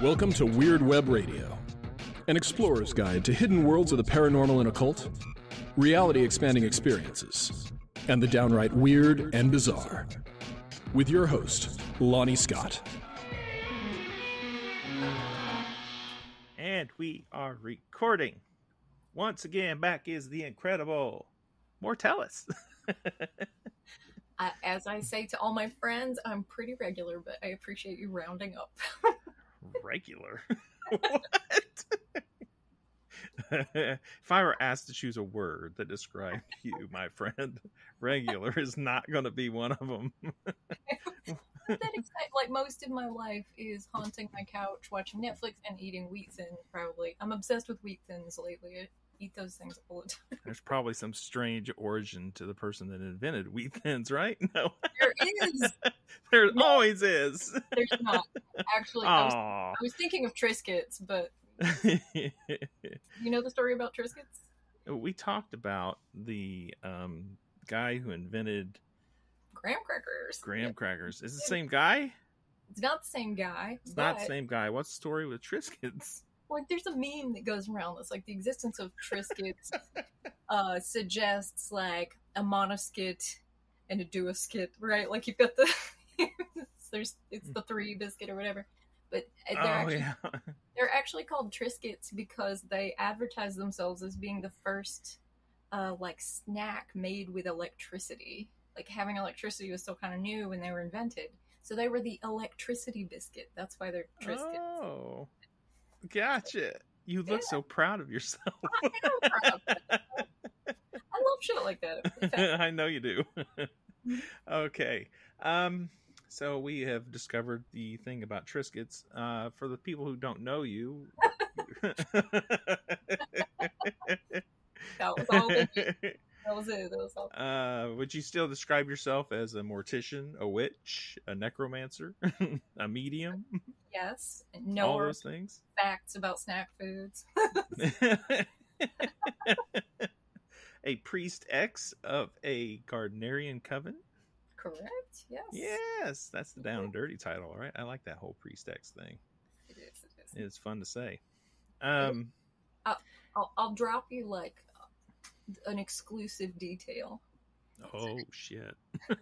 Welcome to Weird Web Radio, an explorer's guide to hidden worlds of the paranormal and occult, reality expanding experiences, and the downright weird and bizarre. With your host, Lonnie Scott. And we are recording. Once again, back is the incredible Mortellus. I, as I say to all my friends, I'm pretty regular, but I appreciate you rounding up. Regular? what? if I were asked to choose a word that described you, my friend, regular is not going to be one of them. that. Like most of my life is haunting my couch, watching Netflix, and eating wheat thins. Probably, I'm obsessed with wheat thins lately. I eat those things all the time. There's probably some strange origin to the person that invented wheat thins, right? No, There is. there No. always is. There's not actually. I was, I was thinking of Triscuits, but you know the story about Triscuits? we talked about the um, guy who invented Graham crackers. graham crackers. Is it the same guy? It's not the same guy. It's not the same guy. What's the story with Triscuits? like there's a meme that goes around that's like the existence of Triscuits uh suggests like a monoskit and a duoskit, right? Like you've got the there's it's the three biscuit or whatever. But they're Oh actually yeah. they're actually called Triscuits because they advertise themselves as being the first uh like snack made with electricity. Like having electricity was still kind of new when they were invented. So they were the electricity biscuit. That's why they're Triscuits. Oh, gotcha. You look so proud of yourself. I am proud. I love shit like that. I know you do. okay. Um, so we have discovered the thing about Triscuits. Uh, for the people who don't know you, That was all. That was it. That was all. uh, would you still describe yourself as a mortician, a witch, a necromancer, a medium, Yes. No all those things? facts about snack foods. a priest X of a Gardnerian coven. Correct. Yes. Yes, that's the down and dirty title. right? I like that whole priest X thing. It is. It is. It's fun to say. Um, I'll, I'll drop you like an exclusive detail. oh shit.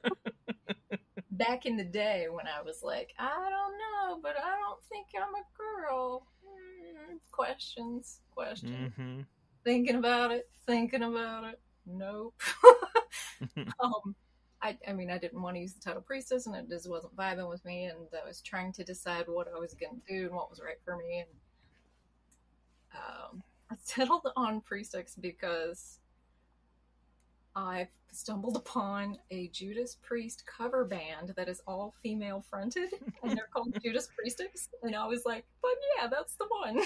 Back in the day when I was like, I don't know, but I don't think I'm a girl. Hmm, questions. Questions. hmm Thinking about it. Thinking about it. Nope. um, I, I mean, I didn't want to use the title priestess, and it just wasn't vibing with me. And I was trying to decide what I was going to do and what was right for me. And um, I settled on priestess because I stumbled upon a Judas Priest cover band that is all female fronted, and they're called Judas Priestess. And I was like, but yeah, that's the one.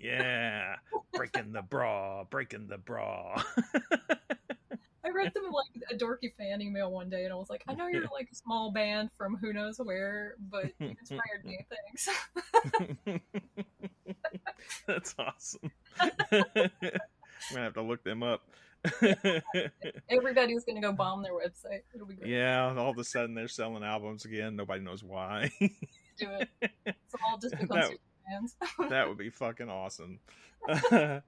yeah, breaking the bra, breaking the bra. I read them like a dorky fan email one day, and I was like, I know you're like a small band from who knows where, but you inspired me. Thanks. That's awesome. I'm gonna have to look them up. Everybody's gonna go bomb their website. It'll be great. yeah, all of a sudden they're selling albums again. Nobody knows why. Do it. It's all just become That- fans. that would be fucking awesome. I'm gonna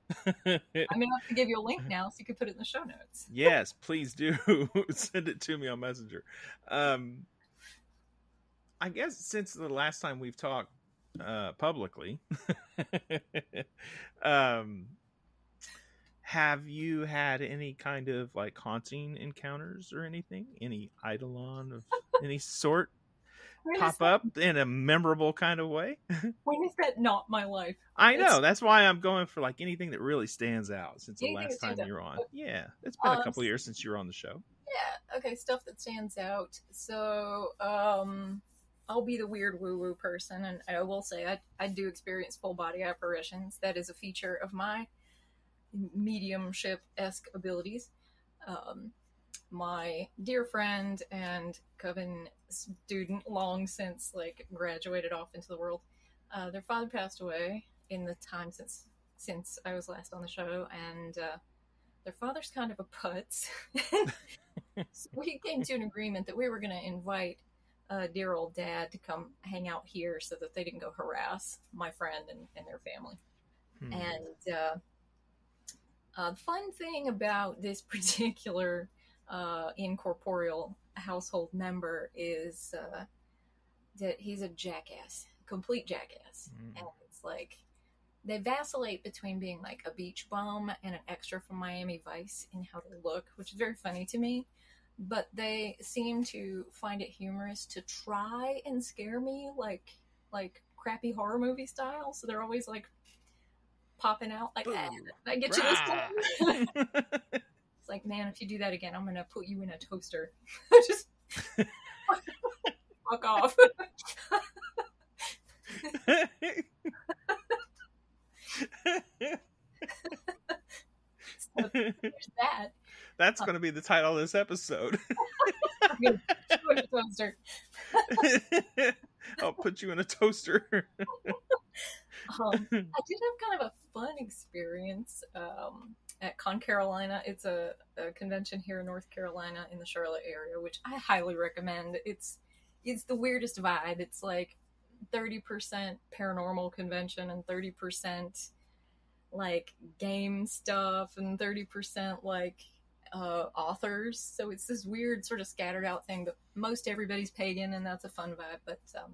have to give you a link now so you can put it in the show notes. yes, please do send it to me on Messenger. Um, I guess since the last time we've talked uh, publicly, um, have you had any kind of like haunting encounters or anything? Any eidolon of any sort When pop that- up in a memorable kind of way? When is that not my life? I It's- know. That's why I'm going for like anything that really stands out since the last time you were on. Yeah, it's been a Um, couple years since you were on the show. Yeah, okay, stuff that stands out. So, um, I'll be the weird woo woo person, and I will say I, I do experience full body apparitions. That is a feature of my mediumship esque abilities. Um, my dear friend and coven student, long since like graduated off into the world, uh, their father passed away in the time since since I was last on the show, and uh, their father's kind of a putz. so we came to an agreement that we were going to invite uh, dear old dad to come hang out here so that they didn't go harass my friend and, and their family. Hmm. And uh, uh, the fun thing about this particular uh, incorporeal household member is uh, that he's a jackass, complete jackass. Mm. And it's like they vacillate between being like a beach bum and an extra from Miami Vice in how they look, which is very funny to me. But they seem to find it humorous to try and scare me like like crappy horror movie style. So they're always like popping out like. "Ah, I get you this time." It's like, man, if you do that again, I'm gonna put you in a toaster. Just fuck off. so there's that. That's going to be the title of this episode. I'm gonna put you in a toaster. I'll put you in a toaster. Um, I did have kind of a fun experience um, at Con Carolina. It's a, a convention here in North Carolina in the Charlotte area, which I highly recommend. It's it's the weirdest vibe. It's like thirty percent paranormal convention and thirty percent like game stuff and thirty percent like uh, authors. So it's this weird sort of scattered out thing. But most everybody's pagan, and that's a fun vibe. But um,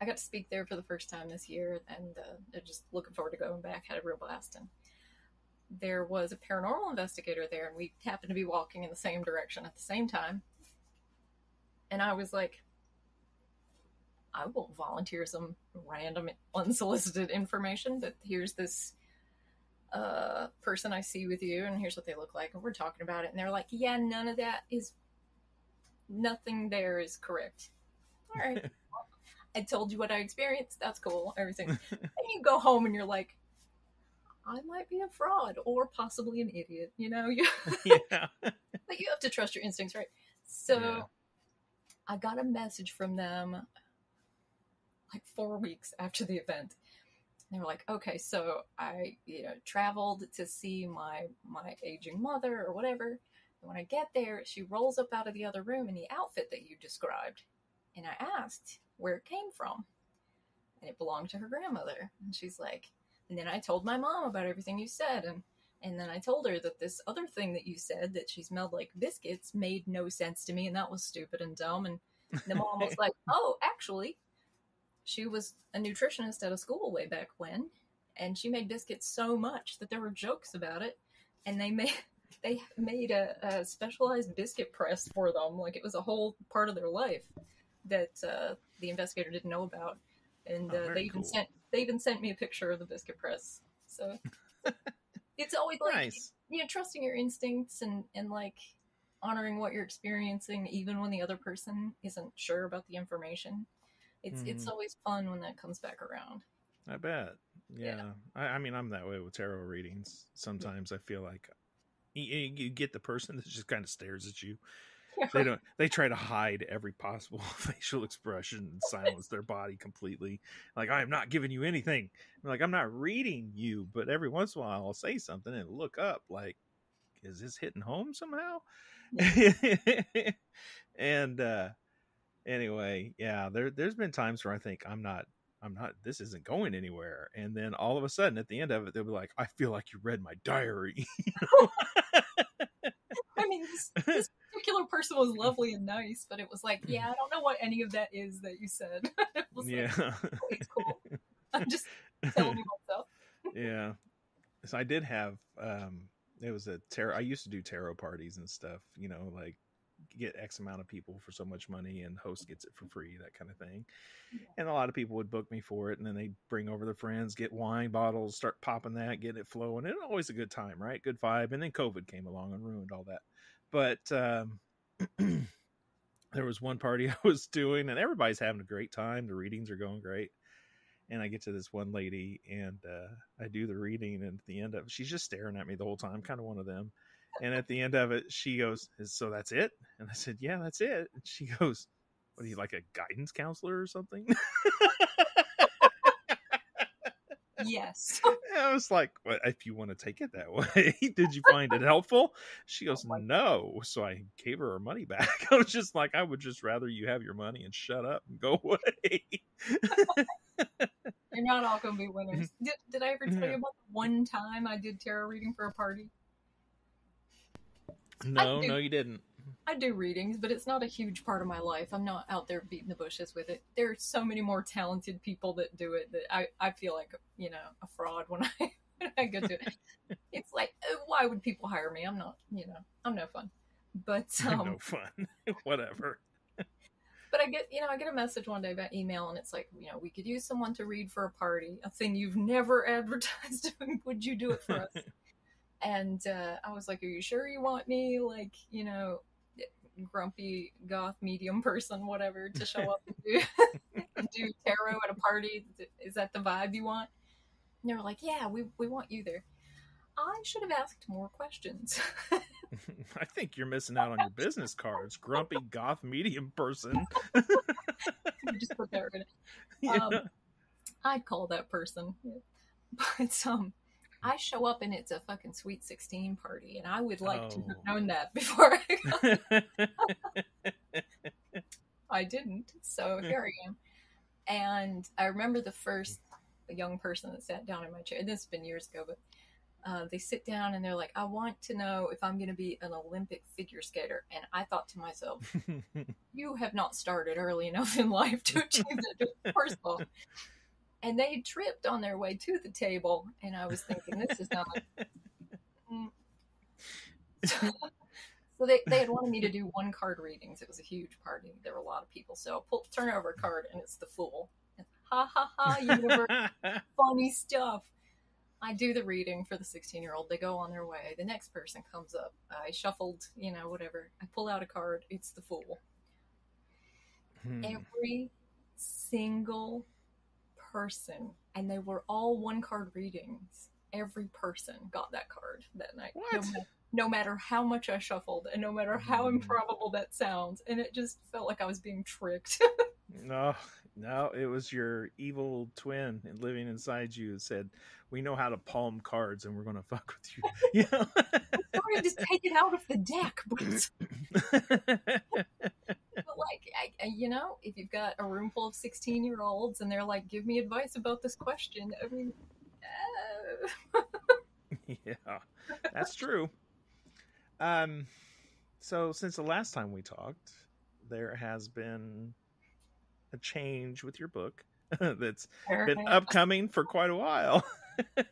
I got to speak there for the first time this year, and uh, just looking forward to going back. Had a real blast, and there was a paranormal investigator there, and we happened to be walking in the same direction at the same time. And I was like, I will volunteer some random, unsolicited information. That here's this uh, person I see with you, and here's what they look like, and we're talking about it. And they're like, Yeah, none of that is, nothing there is correct. All right. I told you what I experienced. That's cool. Everything. and you go home and you're like, I might be a fraud or possibly an idiot. You know, you, yeah. but you have to trust your instincts, right? So Yeah. I got a message from them like four weeks after the event. They were like, "Okay, so I, you know, traveled to see my my aging mother or whatever. And when I get there, she rolls up out of the other room in the outfit that you described, and I asked where it came from, and it belonged to her grandmother. And she's like, and then I told my mom about everything you said, and and then I told her that this other thing that you said that she smelled like biscuits made no sense to me, and that was stupid and dumb. And the mom was like, "Oh, actually, she was a nutritionist at a school way back when, and she made biscuits so much that there were jokes about it, and they made." They made a, a specialized biscuit press for them, like it was a whole part of their life that uh, the investigator didn't know about, and Oh, uh, they even cool. sent they even sent me a picture of the biscuit press. So it's always like nice. you know trusting your instincts and and like honoring what you're experiencing even when the other person isn't sure about the information it's it's Mhm. always fun when that comes back around I bet. Yeah. Yeah. I, I mean, I'm that way with tarot readings. Sometimes I feel like you, you get the person that just kind of stares at you. They don't. They try to hide every possible facial expression and silence their body completely. Like I am not giving you anything. I'm like I'm not reading you, but every once in a while I'll say something and look up. Like, is this hitting home somehow? and uh anyway, yeah, there there's been times where I think I'm not I'm not this isn't going anywhere. And then all of a sudden at the end of it they'll be like, I feel like you read my diary. i mean this, this particular person was lovely and nice but it was like yeah i don't know what any of that is that you said was like, yeah. "Oh, it's cool i'm just telling you myself yeah. So I did have um it was a tarot I used to do tarot parties and stuff, you know, like get X amount of people for so much money and host gets it for free, that kind of thing. Yeah. And a lot of people would book me for it and then they'd bring over their friends, get wine bottles, start popping that, get it flowing. And always a good time, right? Good vibe. And then COVID came along and ruined all that. But um there was one party I was doing and everybody's having a great time. The readings are going great and I get to this one lady and uh, I do the reading and at the end of she's just staring at me the whole time, kind of one of them. And at the end of it, she goes, "So that's it?" And I said, "Yeah, that's it." And she goes, "What are you like a guidance counselor or something?" yes. I was like, well, if you want to take it that way, did you find it helpful? She oh goes, Oh no. So I gave her her money back. I was just like, I would just rather you have your money and shut up and go away. You're not all going to be winners. Did, did I ever tell you about the one time I did tarot reading for a party? No, do- no, you didn't. I do readings, but it's not a huge part of my life. I'm not out there beating the bushes with it. There are so many more talented people that do it that I, I feel like, you know, a fraud when I, when I go to it. It's like, uh, why would people hire me? I'm not, you know, I'm no fun. But, um, no fun. Whatever. but I get, you know, I get a message one day about email and it's like, you know, we could use someone to read for a party, a thing you've never advertised. Would you do it for us? And uh, I was like, "Are you sure you want me, like, you know, grumpy goth medium person, whatever, to show up and do, and do tarot at a party? Is that the vibe you want?" And they were like, "Yeah, we we want you there." I should have asked more questions. I think you're missing out on your business cards. Grumpy goth medium person. Just put that right. Yeah. Um, I'd call that person, but um. I show up and it's a fucking sweet 16 party, and I would like to have Oh. known that before I got I didn't. So here I am. And I remember the first young person that sat down in my chair. This has been years ago, but uh, they sit down and they're like, I want to know if I'm going to be an Olympic figure skater. And I thought to myself, you have not started early enough in life to achieve that, first of all. And they tripped on their way to the table. And I was thinking, this is not. Mm. So they, they had wanted me to do one card readings. It was a huge party. There were a lot of people. So I pull, turn over a card and it's the Fool. And, ha ha ha, universe, funny stuff. I do the reading for the 16 year old. They go on their way. The next person comes up. I shuffled, you know, whatever. I pull out a card. It's the Fool. Hmm. Every single person, and they were all one card readings. Every person got that card that night. No What? no matter how much I shuffled and no matter how Mm. improbable that sounds. And it just felt like I was being tricked. No, no, it was your evil twin living inside you that said, "We know how to palm cards, and we're going to fuck with you." Yeah. Sorry, just take it out of the deck. But, I, I, you know, if you've got a room full of 16 year olds and they're like, give me advice about this question, I mean, uh, yeah, that's true. Um, so since the last time we talked, there has been a change with your book that's been upcoming for quite a while.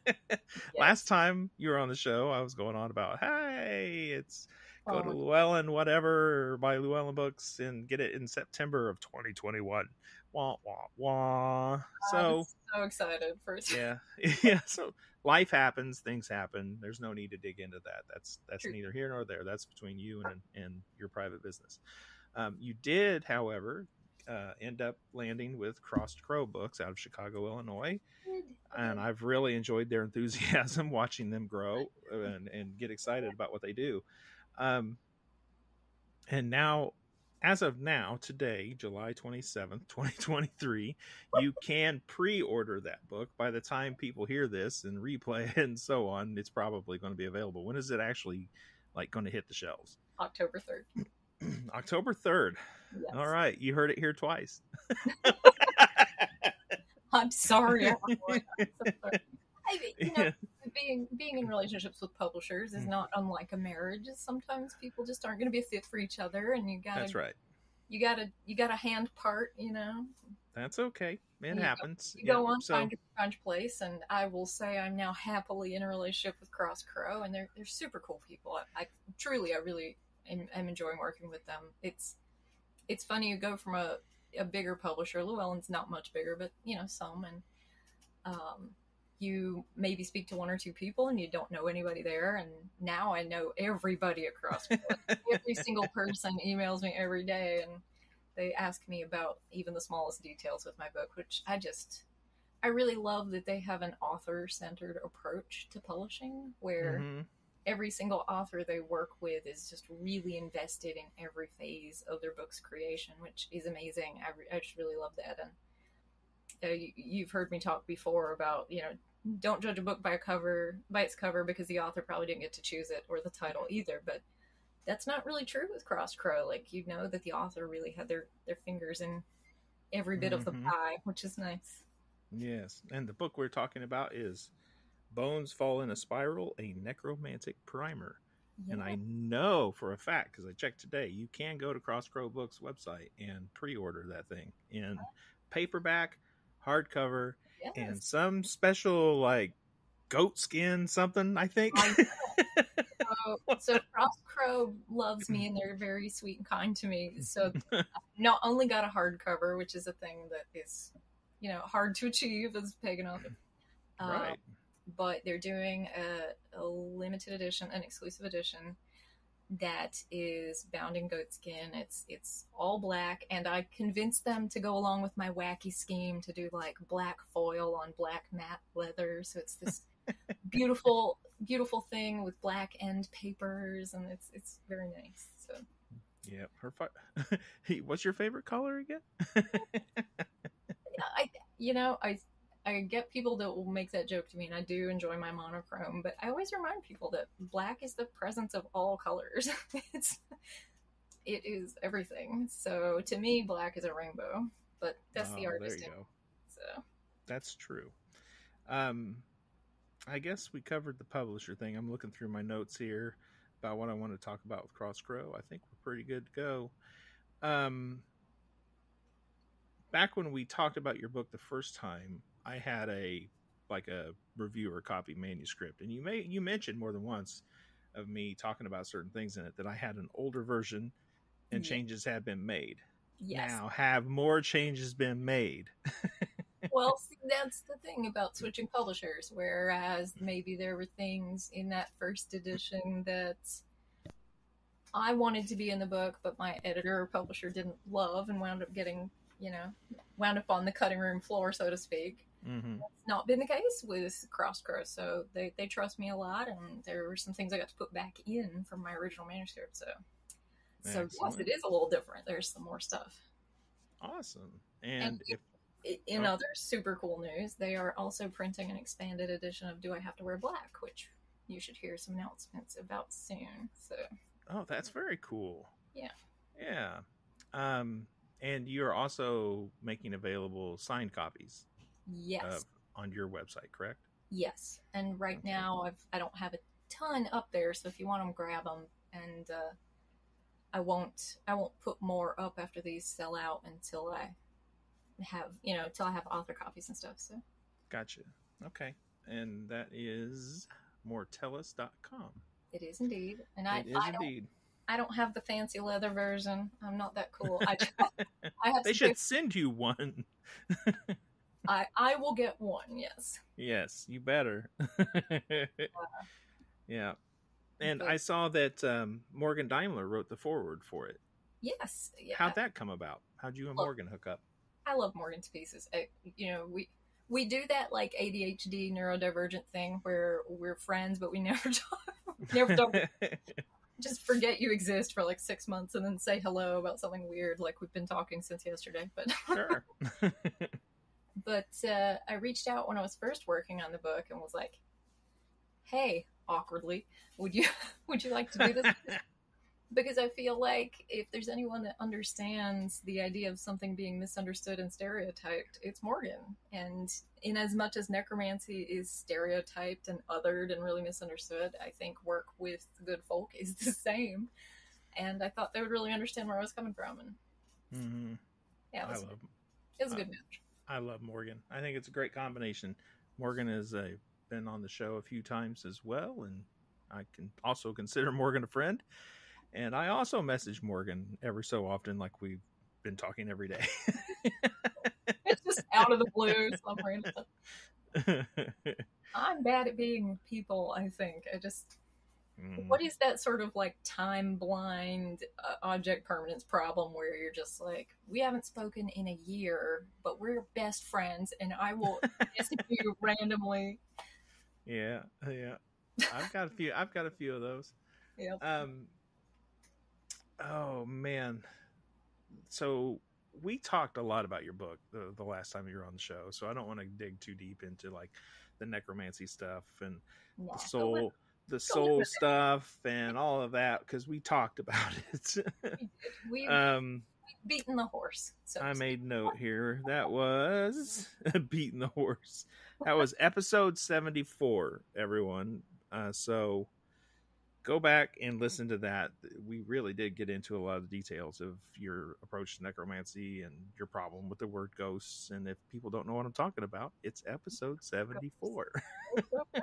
Last time you were on the show, I was going on about, hey, it's go to Oh, Llewellyn, whatever, buy Llewellyn books and get it in September of 2021. Wah, wah, wah. I'm So, so excited for yeah, yeah. So life happens, things happen. There's no need to dig into that. That's that's True. neither here nor there. That's between you and and your private business. Um, you did, however, uh, end up landing with Crossed Crow Books out of Chicago, Illinois, and I've really enjoyed their enthusiasm watching them grow and and get excited about what they do. Um, and now as of now, today, July 27th, 2023, you can pre order that book. By the time people hear this and replay and so on, it's probably going to be available. When is it actually like going to hit the shelves? October 3rd. October 3rd. Yes. All right. You heard it here twice. I'm sorry. I'm sorry. I, you know, Yeah. Being being in relationships with publishers is Mm. not unlike a marriage. Sometimes people just aren't going to be a fit for each other, and you gotta That's right. you gotta you gotta hand part. You know, That's okay. It You go- happens. you Yeah, go on so- find your find place, and I will say I'm now happily in a relationship with Crossed Crow, and they're they're super cool people. I, I truly, I really am, am enjoying working with them. It's it's funny you go from a a bigger publisher. Llewellyn's not much bigger, but you know some, and um, you maybe speak to one or two people, and you don't know anybody there. And now I know everybody across. Every single person emails me every day, and they ask me about even the smallest details with my book, which I just I really love that they have an author centered approach to publishing where Mhm. every single author they work with is just really invested in every phase of their book's creation, which is amazing. I, re- I just really love that. And uh, you, you've heard me talk before about, you know, don't judge a book by a cover, by its cover, because the author probably didn't get to choose it or the title either. But that's not really true with Crossed Crow. Like you know that the author really had their their fingers in every bit of the Mhm. pie, which is nice. Yes, and the book we're talking about is Bones Fall in a Spiral, a necromantic primer. And I know for a fact because I checked today, you can go to Cross Crow Books website and pre-order that thing in paperback, hardcover, Yes. and some special like goat skin something. I think. So, so Crossed Crow loves me and they're very sweet and kind to me. So I not only got a hardcover, which is a thing that is, you know, hard to achieve as a pagan author. right. Um, but they're doing a, a limited edition, an exclusive edition that is bound in goatskin. It's it's all black, and I convinced them to go along with my wacky scheme to do like black foil on black matte leather. So it's this beautiful, beautiful thing with black end papers, and it's it's very nice. So Yeah. Her. Fi- Hey, What's your favorite color again? I, you know, I I get people that will make that joke to me, and I do enjoy my monochrome, but I always remind people that black is the presence of all colors. it's it is everything. So to me, black is a rainbow, but that's the Oh, artist. There you go. So That's true. Um, I guess we covered the publisher thing. I'm looking through my notes here about what I want to talk about with Crossed Crow. I think we're pretty good to go. Um, back when we talked about your book the first time, I had a like a review or copy manuscript, and you may you mentioned more than once of me talking about certain things in it that I had an older version and Yeah. changes had been made. yes. Now, have more changes been made? well, see, that's the thing about switching publishers. Whereas mm-hmm. maybe there were things in that first edition that I wanted to be in the book, but my editor or publisher didn't love and wound up getting, you know, wound up on the cutting room floor, so to speak. Mm-hmm. It's not been the case with Crossed Crow, so they, they trust me a lot, and there were some things I got to put back in from my original manuscript. So, so yes, it is a little different. There's some more stuff. Awesome. And, And if In Oh. other super cool news, they are also printing an expanded edition of Do I Have to Wear Black, which you should hear some announcements about soon. So, oh, that's very cool. Yeah. Yeah. Um, and you're also making available signed copies yes, of, on your website, correct? yes. And right Okay. now, I've I don't have a ton up there, so if you want them, grab them. And uh, I won't I won't put more up after these sell out until I have you know until I have author copies and stuff. So Gotcha. Okay. And that is mortellus.com. it is indeed. And I I don't indeed. I don't have the fancy leather version. I'm not that cool. I I have They should send you one. I I will get one. Yes. yes, you better. yeah. And I saw that um, Morgan Daimler wrote the foreword for it. Yes. Yeah. How'd that come about? How'd you and Well- Morgan hook up? I love Morgan's pieces. I, you know, we we do that like ADHD neurodivergent thing where we're friends, but we never talk. never talk. Just forget you exist for like six months and then say hello about something weird, like we've been talking since yesterday. But sure. But uh, I reached out when I was first working on the book and was like, "Hey, awkwardly, would you would you like to do this?" because I feel like if there's anyone that understands the idea of something being misunderstood and stereotyped, it's Morgan. And in as much as necromancy is stereotyped and othered and really misunderstood, I think work with good folk is the same. And I thought they would really understand where I was coming from. And hmm yeah, it I love it was a good match. I love Morgan. I think it's a great combination. Morgan has uh, been on the show a few times as well, and I can also consider Morgan a friend. And I also message Morgan every so often, like we've been talking every day. It's just out of the blue. some random. I'm bad at being people, I think. I just Mm, what is that sort of like time blind uh, object permanence problem where you're just like we haven't spoken in a year but we're best friends and i will message you randomly yeah, yeah. I've got a few. I've got a few of those. Yep. Um. Oh man. So we talked a lot about your book the, the last time you were on the show, so I don't want to dig too deep into like the necromancy stuff and Nah, the soul, the soul stuff and all of that because we talked about it. we um, beaten the horse. So I made note here. That was beating the horse. That was episode seventy four. Everyone, uh, so go back and listen to that. We really did get into a lot of the details of your approach to necromancy and your problem with the word ghosts. And if people don't know what I'm talking about, it's episode seventy four. I,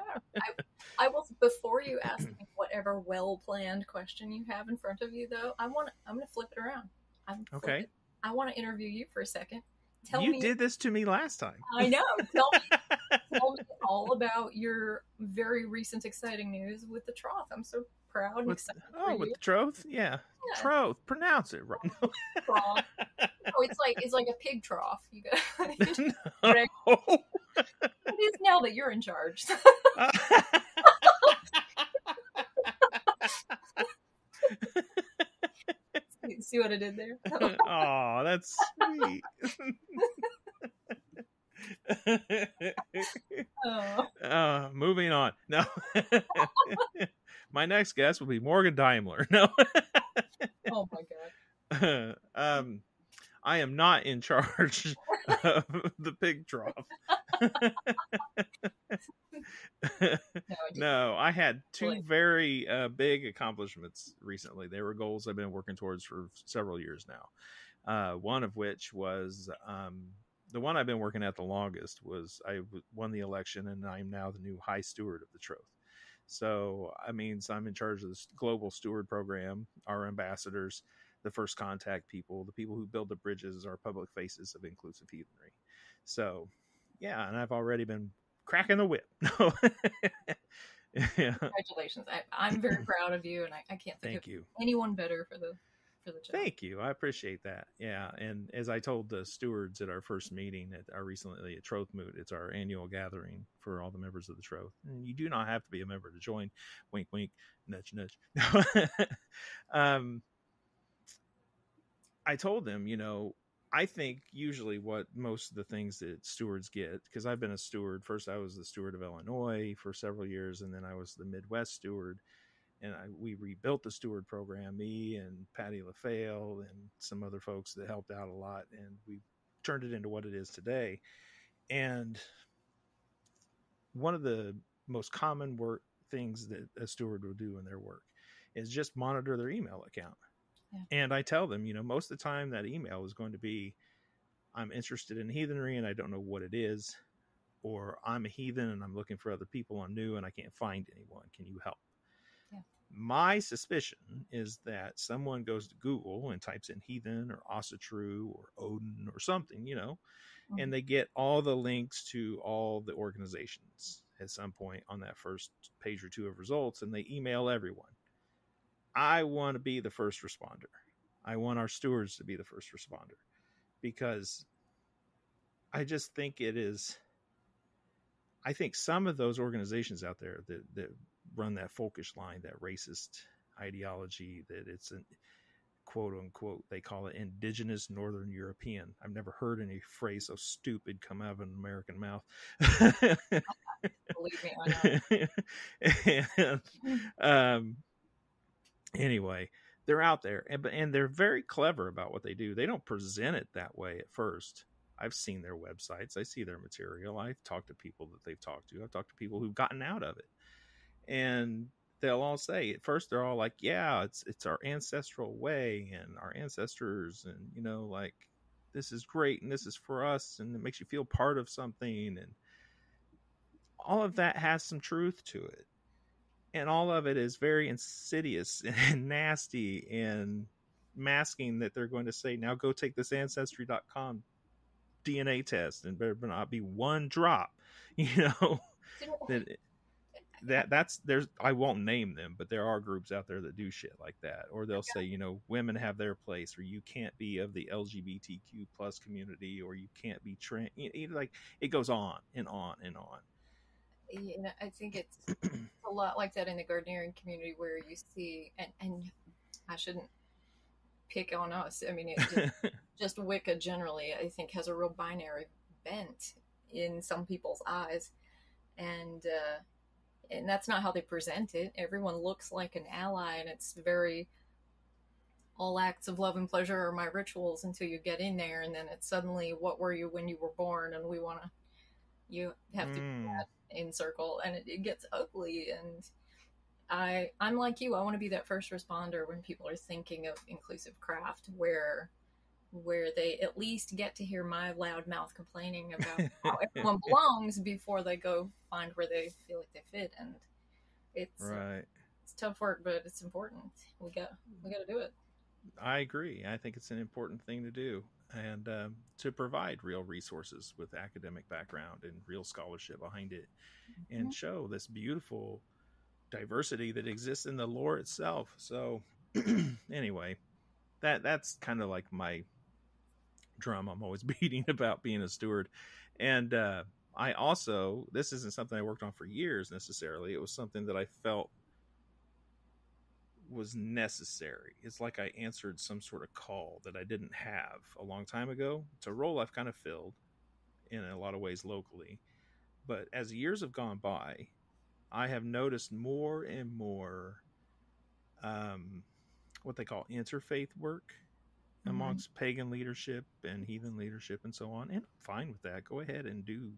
I will before you ask me whatever well planned question you have in front of you though, I want I'm gonna flip it around. I'm Okay. it. I want to interview you for a second. Tell you me did this to me last time. I know. Tell me tell me all about your very recent exciting news with the trough. I'm so proud and With- excited oh, with you. the troth, yeah, Yeah. troth. Pronounce it right. No, it's like it's like a pig trough. You it No. is now that you're in charge. See- See what I did there? oh, that's sweet. Oh, uh, moving on. No. My next guest will be Morgan Daimler. No. oh my god. um, I am not in charge of the pig trough. No, I no, I had two very uh, big accomplishments recently. They were goals I've been working towards for several years now. Uh, one of which was um, the one I've been working at the longest was I won the election and I'm now the new high steward of the Troth. So I means I'm in charge of this global steward program, our ambassadors, the first contact people, the people who build the bridges, our public faces of inclusive heathenry. So yeah, and I've already been cracking the whip. No. yeah. Congratulations. I, I'm very proud of you, and I, I can't think Thank of you. anyone better for the for the job. Thank you. I appreciate that. Yeah. And as I told the stewards at our first meeting at our recently at Troth Moot, it's our annual gathering for all the members of the Troth. And you do not have to be a member to join. Wink, wink, nudge, nudge. um, I told them, you know, I think usually what most of the things that stewards get, because I've been a steward. First, I was the steward of Illinois for several years, and then I was the Midwest steward and I, we rebuilt the steward program. Me and Patty Lafayllve and some other folks that helped out a lot, and we turned it into what it is today. And one of the most common work things that a steward will do in their work is just monitor their email account. Yeah. And I tell them, you know, most of the time that email is going to be, I'm interested in heathenry and I don't know what it is, or I'm a heathen and I'm looking for other people. I'm new and I can't find anyone. Can you help? my suspicion is that someone goes to Google and types in heathen or Asatru or Odin or something, you know, Mhm. and they get all the links to all the organizations at some point on that first page or two of results, and they email everyone. I want to be the first responder. I want our stewards to be the first responder because I just think it is. I think some of those organizations out there that, that run that folkish line, that racist ideology, that it's an quote unquote, they call it indigenous Northern European. I've never heard any phrase so stupid come out of an American mouth. Believe me, I know. and, um, anyway, they're out there and, and they're very clever about what they do. They don't present it that way at first. I've seen their websites. I see their material. I've talked to people that they've talked to. I've talked to people who've gotten out of it. And they'll all say at first they're all like, "Yeah, it's it's our ancestral way and our ancestors and you know like this is great and this is for us and it makes you feel part of something and all of that has some truth to it. And all of it is very insidious and nasty and masking that they're going to say, now go take this ancestry.com DNA test and better not be one drop, you know, that that that's there's I won't name them, but there are groups out there that do shit like that, or they'll say you know women have their place, or you can't be of the LGBTQ plus community, or you can't be trans. You know, like it goes on and on and on. You know, I think it's a lot like that in the Gardnerian community where you see, and, and I shouldn't pick on us. I mean, it just, just Wicca generally, I think, has a real binary bent in some people's eyes, and uh, and that's not how they present it. Everyone looks like an ally, and it's very all acts of love and pleasure are my rituals until you get in there, and then it's suddenly what were you when you were born, and we want to you have to Mm. In circle, and it, it gets ugly. And I I'm like you. I want to be that first responder when people are thinking of inclusive craft, where where they at least get to hear my loud mouth complaining about how everyone belongs before they go find where they feel like they fit. And it's right. it's tough work, but it's important. We got we got to do it. I agree. I think it's an important thing to do and um, to provide real resources with academic background and real scholarship behind it and Mhm. show this beautiful diversity that exists in the lore itself. So anyway, that that's kind of like my drum I'm always beating about being a steward. And uh, I also this isn't something I worked on for years necessarily. It was something that I felt was necessary. It's like I answered some sort of call that I didn't have a long time ago. It's a role I've kind of filled in a lot of ways locally. But as years have gone by, I have noticed more and more um, what they call interfaith work Mhm. amongst pagan leadership and heathen leadership and so on. And I'm fine with that. Go ahead and do.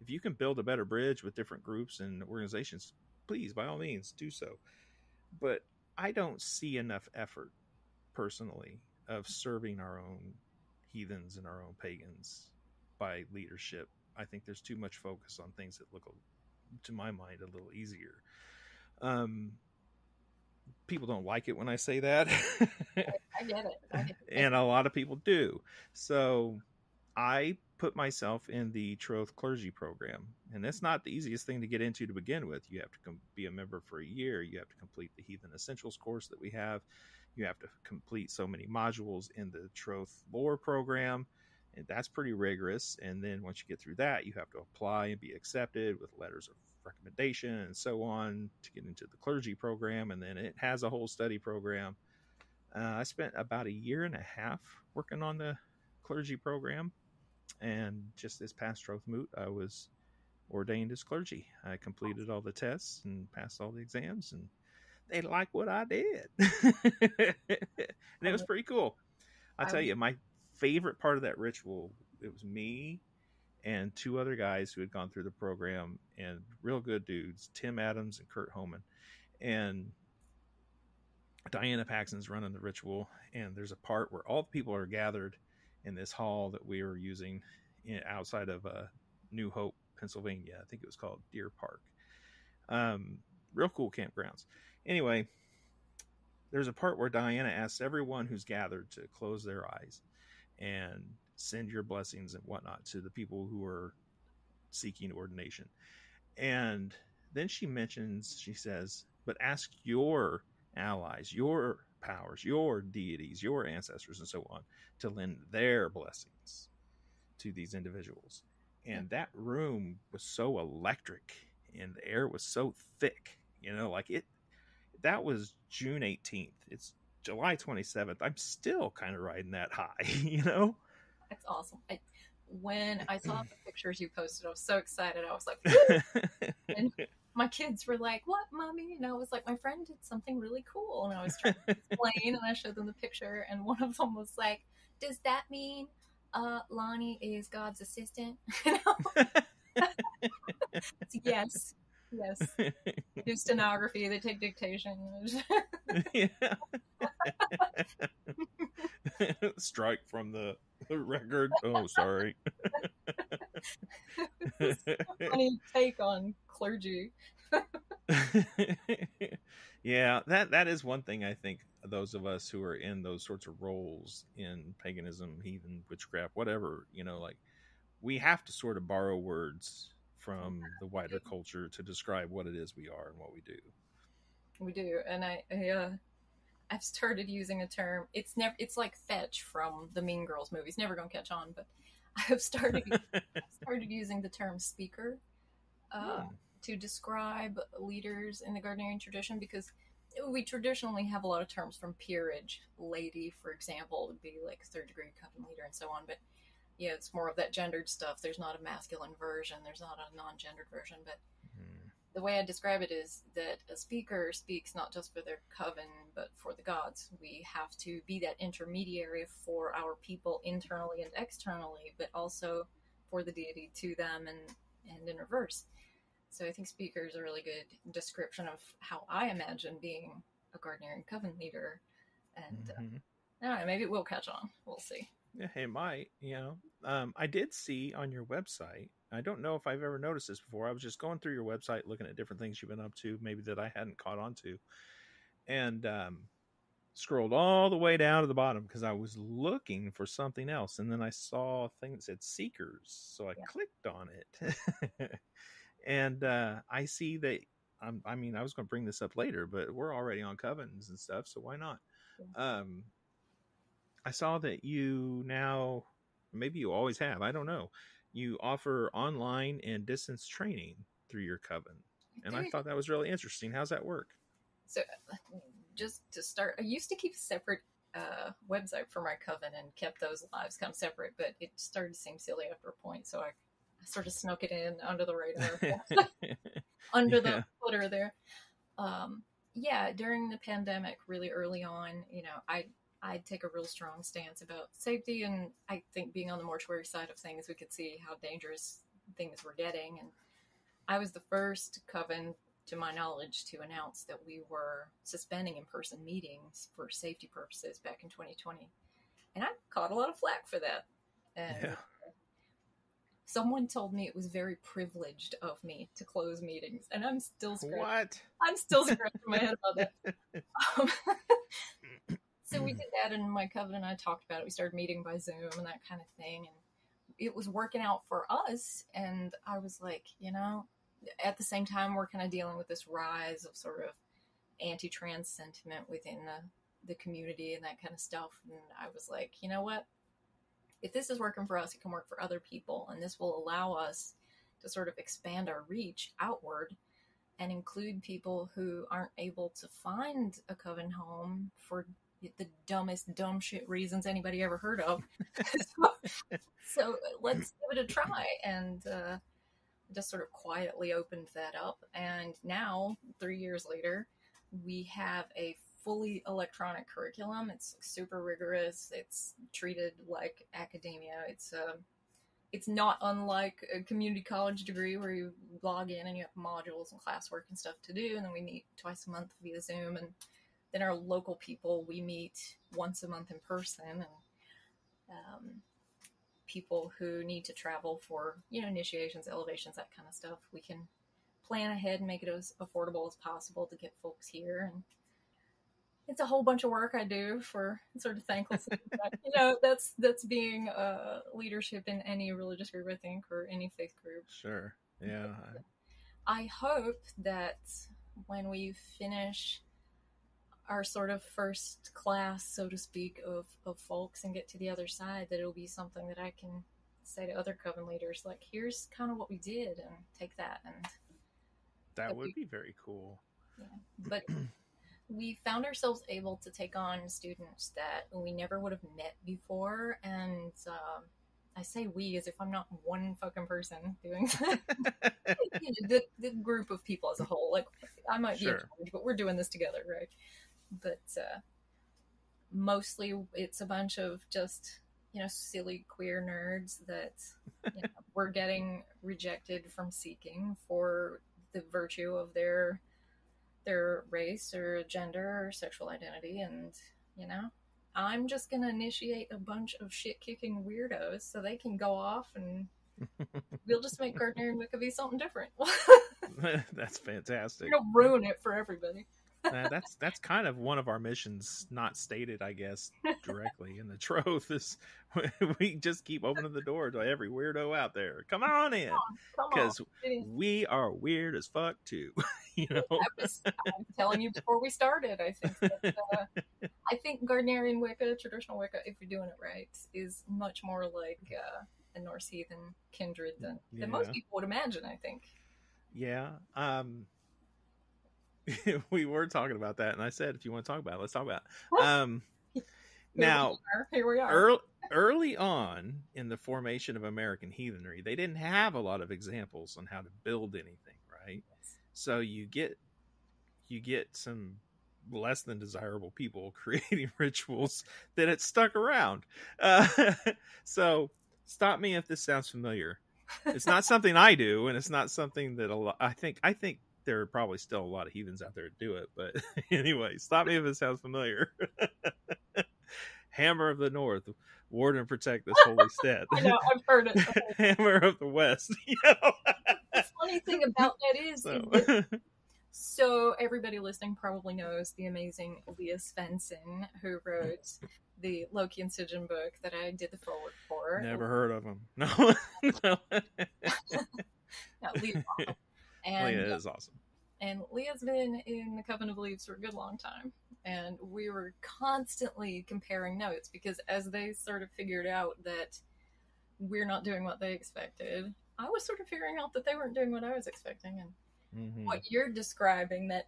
If you can build a better bridge with different groups and organizations, please, by all means, do so. But I don't see enough effort personally of serving our own heathens and our own pagans by leadership. I think there's too much focus on things that look, to my mind, a little easier. Um, people don't like it when I say that. I get it. I get it. and a lot of people do. So I put myself in the Troth Clergy program, and that's not the easiest thing to get into to begin with. You have to com- be a member for a year. You have to complete the Heathen Essentials course that we have. You have to complete so many modules in the Troth Lore program, and that's pretty rigorous. And then once you get through that, you have to apply and be accepted with letters of recommendation and so on to get into the clergy program. And then it has a whole study program. Uh, I spent about a year and a half working on the clergy program, and just this past Troth Moot, I was ordained as clergy. I completed all the tests and passed all the exams, and they like what I did, and it was uh-huh. pretty cool. I tell you, my favorite part of that ritual it was me and two other guys who had gone through the program and real good dudes, Tim Adams and Kurt Homan, and Diana Paxson's running the ritual, and there's a part where all the people are gathered in this hall that we were using in, outside of uh, New Hope, Pennsylvania. I think it was called Deer Park. Um, real cool campgrounds. Anyway, there's a part where Diana asks everyone who's gathered to close their eyes and send your blessings and whatnot to the people who are seeking ordination. And then she mentions, she says, but ask your allies, your powers, your deities, your ancestors, and so on to lend their blessings to these individuals. And that room was so electric and the air was so thick, you know, like it, that was June 18th. It's July 27th. I'm still kind of riding that high, you know? That's awesome. I, when I saw the pictures you posted, I was so excited. I was like, and my kids were like, "What, mommy?" And I was like, "My friend did something really cool." And I was trying to explain, and I showed them the picture, and one of them was like, "Does that mean uh, Lonnie is God's assistant?" Yes, yes. Do stenography. They take dictation. yeah. Strike from the record. Oh, sorry. Funny take on clergy. yeah, that that is one thing I think those of us who are in those sorts of roles in paganism, heathen, witchcraft, whatever, you know, like we have to sort of borrow words from the wider culture to describe what it is we are and what we do. We do, and I, I uh, I've started using a term. It's never. It's like fetch from the Mean Girls movies. Never gonna catch on, but I've started started using the term speaker. Uh, Hmm. to describe leaders in the Gardnerian tradition because we traditionally have a lot of terms from peerage. Lady, for example, would be like third degree coven leader and so on. But yeah, it's more of that gendered stuff. There's not a masculine version. There's not a non-gendered version. But Hmm. the way I describe it is that a speaker speaks not just for their coven, but for the gods. We have to be that intermediary for our people internally and externally, but also for the deity to them and, and in reverse. So I think speaker is a really good description of how I imagine being a gardener Gardnerian coven leader. And uh, Mhm. I don't know, maybe it will catch on. We'll see. Yeah, it might. You know, um, I did see on your website. I don't know if I've ever noticed this before. I was just going through your website, looking at different things you've been up to, maybe that I hadn't caught on to, and um, scrolled all the way down to the bottom because I was looking for something else, and then I saw a thing that said Seekers, so I Yeah. clicked on it, and uh, I see that. I'm, I mean, I was going to bring this up later, but we're already on covens and stuff, so why not? Um, I saw that you now, maybe you always have, I don't know. You offer online and distance training through your coven. And I thought that was really interesting. How's that work? So, just to start, I used to keep a separate uh, website for my coven and kept those lives kind of separate, but it started to seem silly after a point, so I, I sort of snuck it in under the radar, under Yeah. the footer there. Um, yeah, during the pandemic, really early on, you know, I I'd take a real strong stance about safety, and I think being on the mortuary side of things, we could see how dangerous things were getting, and I was the first coven to my knowledge, to announce that we were suspending in person meetings for safety purposes back in 2020. And I caught a lot of flack for that. And Yeah. someone told me it was very privileged of me to close meetings. And I'm still scratching, what? I'm still scratching my head about that. Um, so we hmm. did that, and my coven and I talked about it. We started meeting by Zoom and that kind of thing. And it was working out for us. And I was like, you know, at the same time, we're kind of dealing with this rise of sort of anti trans sentiment within the, the community and that kind of stuff. And I was like, you know what? If this is working for us, it can work for other people. And this will allow us to sort of expand our reach outward and include people who aren't able to find a coven home for the dumbest dumb shit reasons anybody ever heard of. so, so let's give it a try and uh, just sort of quietly opened that up. And now, three years later, we have a fully electronic curriculum. It's super rigorous. It's treated like academia. It's um, it's not unlike a community college degree where you log in and you have modules and classwork and stuff to do, and then we meet twice a month via Zoom. And then our local people, we meet once a month in person, and um, people who need to travel for you know initiations, elevations, that kind of stuff, we can plan ahead and make it as affordable as possible to get folks here and it's a whole bunch of work I do for sort of thankless. but, you know, that's that's being uh, leadership in any religious group, I think, or any faith group. Sure. Yeah. I hope that when we finish our sort of first class, so to speak, of, of folks and get to the other side, that it'll be something that I can say to other coven leaders, like, here's kind of what we did, and take that. And That would be very cool. but we found ourselves able to take on students that we never would have met before, and um, I say we as if I'm not one fucking person doing that. you know, the, the group of people as a whole. Like I might be in Sure. charge, but we're doing this together, right? But uh, mostly it's a bunch of just you know silly queer nerds that you know, we're getting rejected from seeking for the virtue of their their race or gender or sexual identity, and you know. I'm just gonna initiate a bunch of shit kicking weirdos so they can go off and we'll just make Gardnerian Wicca be something different. That's fantastic. you know, ruin it for everybody. Uh, that's that's kind of one of our missions, not stated, I guess, directly in the troth. Is we just keep opening the door to every weirdo out there. Come on in, because we are weird as fuck too. you know, I was, I was telling you before we started. I think that, uh, I think Gardnerian Wicca, traditional Wicca, if you're doing it right, is much more like uh, a Norse heathen kindred than, than most people would imagine. I think. Yeah. Um we were talking about that and I said if you want to talk about it, let's talk about it. Um Here now we here we are. early, early on in the formation of American heathenry, they didn't have a lot of examples on how to build anything, right? So you get you get some less than desirable people creating rituals that it stuck around. Uh, so stop me if this sounds familiar. It's not something I do, and it's not something that a lot. I think I think there are probably still a lot of heathens out there to do it. But anyway, stop me if it sounds familiar. Hammer of the North, ward and protect this holy stead. I know, I've heard it. Hammer of the West. You know? the funny thing about that is, so, so everybody listening probably knows the amazing Leah Svendsen, who wrote the Loki and Sigyn book that I did the forward for. never heard of him. No, no. No, awesome. And, Leah is awesome. and Leah's been in the Coven of Leaves for a good long time. And we were constantly comparing notes because as they sort of figured out that we're not doing what they expected, I was sort of figuring out that they weren't doing what I was expecting. And Mhm. what you're describing that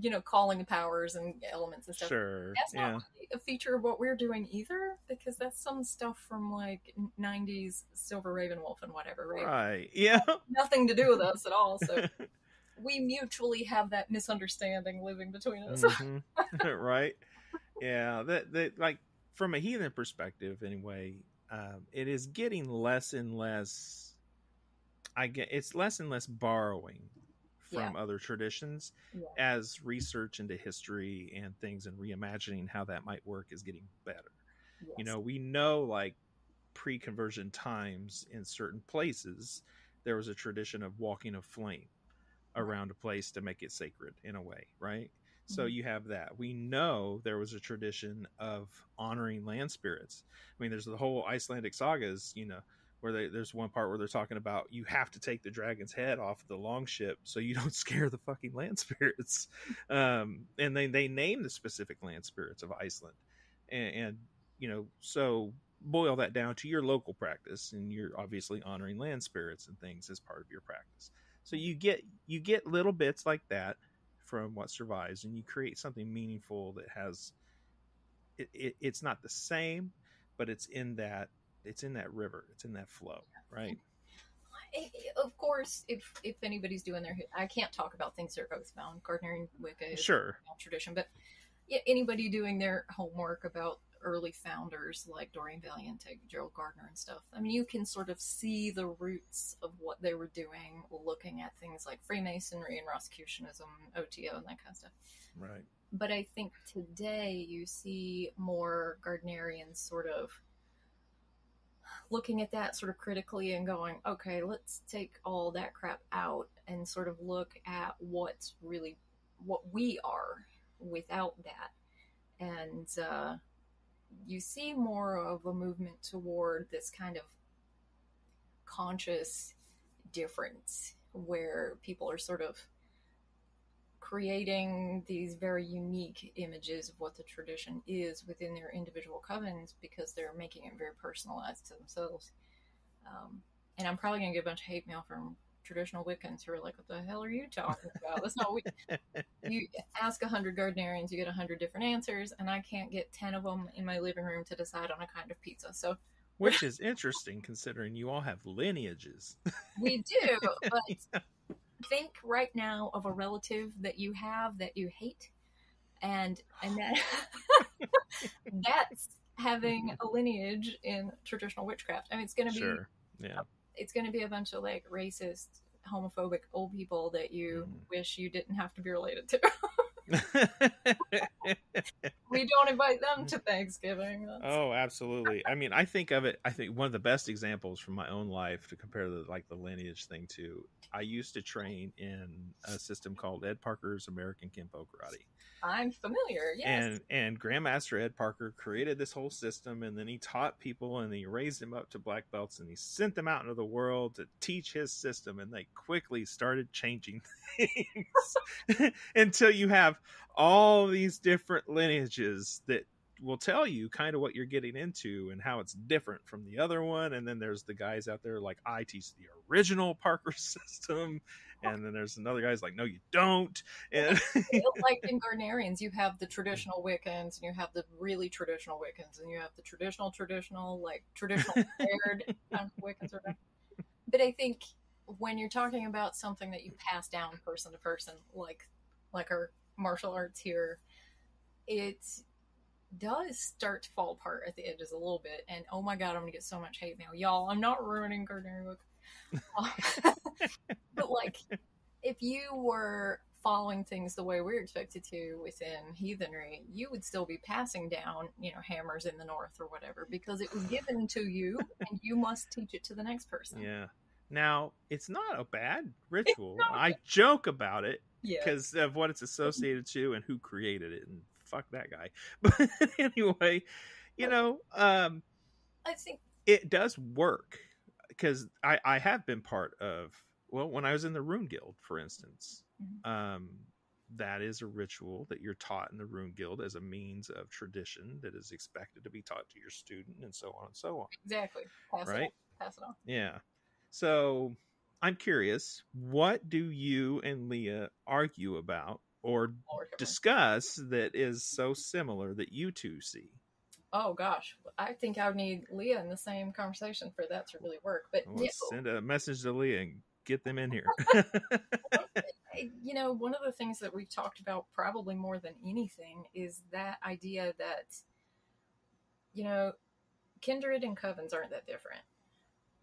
you know calling the powers and elements and stuff Sure. that's not Yeah. really a feature of what we're doing either because that's some stuff from like 90s Silver RavenWolf and whatever right, Right. Yeah. nothing to do with us at all so we mutually have that misunderstanding living between us Mhm. right. Yeah. That that like from a heathen perspective, anyway, um, it is getting less and less. I get it's less and less borrowing from other traditions Yeah. as research into history and things and reimagining how that might work is getting better. You know, we know like pre-conversion times in certain places there was a tradition of walking a flame around a place to make it sacred in a way, right? So Mhm. you have that. We know there was a tradition of honoring land spirits. I mean, there's the whole Icelandic sagas, you know, where they, there's one part where they're talking about you have to take the dragon's head off the longship so you don't scare the fucking land spirits. Um, and they, they name the specific land spirits of Iceland. And, and, you know, so boil that down to your local practice and you're obviously honoring land spirits and things as part of your practice. So you get you get little bits like that from what survives and you create something meaningful that has it, it, it's not the same but it's in that it's in that river it's in that flow right of course if if anybody's doing their i can't talk about things that are oathbound Gardnerian wicca is sure tradition, but yeah, anybody doing their homework about early founders like Doreen Valiente, Gerald Gardner, and stuff. I mean, you can sort of see the roots of what they were doing, looking at things like Freemasonry and Rosicrucianism, OTO, and that kind of stuff. right But I think today you see more Gardnerians sort of looking at that sort of critically and going, okay, let's take all that crap out and sort of look at what's really what we are without that. And uh, you see more of a movement toward this kind of conscious difference where people are sort of creating these very unique images of what the tradition is within their individual covens because they're making it very personalized to themselves. Um, and I'm probably going to get a bunch of hate mail from traditional Wiccans who are like, "What the hell are you talking about? That's not what you ask a hundred Gardnerians, you get a hundred different answers, and I can't get ten of them in my living room to decide on a kind of pizza. So which is interesting considering you all have lineages we do, but think right now of a relative that you have that you hate, and and that that's having a lineage in traditional witchcraft. I mean, it's going to be sure yeah it's going to be a bunch of like racist, homophobic old people that you Mhm. wish you didn't have to be related to. we don't invite them to Thanksgiving. That's, oh absolutely i mean i think of it i think one of the best examples from my own life to compare the like the lineage thing to i used to train in a system called ed parker's american kenpo karate I'm familiar. Yes. and and grandmaster ed parker created this whole system and then he taught people and he raised them up to black belts and he sent them out into the world to teach his system and they quickly started changing things until you have all these different lineages that will tell you kind of what you're getting into and how it's different from the other one. And then there's the guys out there like I teach the original Parker system, and then there's another guy's like, no, you don't. And like in Gardnerians, you have the traditional Wiccans, and you have the really traditional Wiccans, and you have the traditional, traditional, like traditional paired kind of Wiccans. Or but I think when you're talking about something that you pass down person to person, like like our martial arts here, it does start to fall apart at the edges a little bit. And oh my god, I'm gonna get so much hate mail, y'all. I'm not ruining Gardnerian book, but like if you were following things the way we're expected to within heathenry, you would still be passing down, you know, hammers in the north or whatever because it was given to you and you must teach it to the next person. Yeah. Now, it's not a bad ritual. I joke about it because of what it's associated to and who created it and fuck that guy. But anyway, you know, um I think it does work because I I have been part of well, when I was in the Rune Guild, for instance, mm-hmm. um that is a ritual that you're taught in the Rune Guild as a means of tradition that is expected to be taught to your student and so on and so on. Exactly. Pass right? It Pass it on. Yeah. So I'm curious, what do you and Leah argue about or discuss that is so similar that you two see? Oh gosh, I think I would need Leah in the same conversation for that to really work. But yeah. send a message to Leah and get them in here. you know, one of the things that we've talked about probably more than anything is that idea that you know, kindred and covens aren't that different.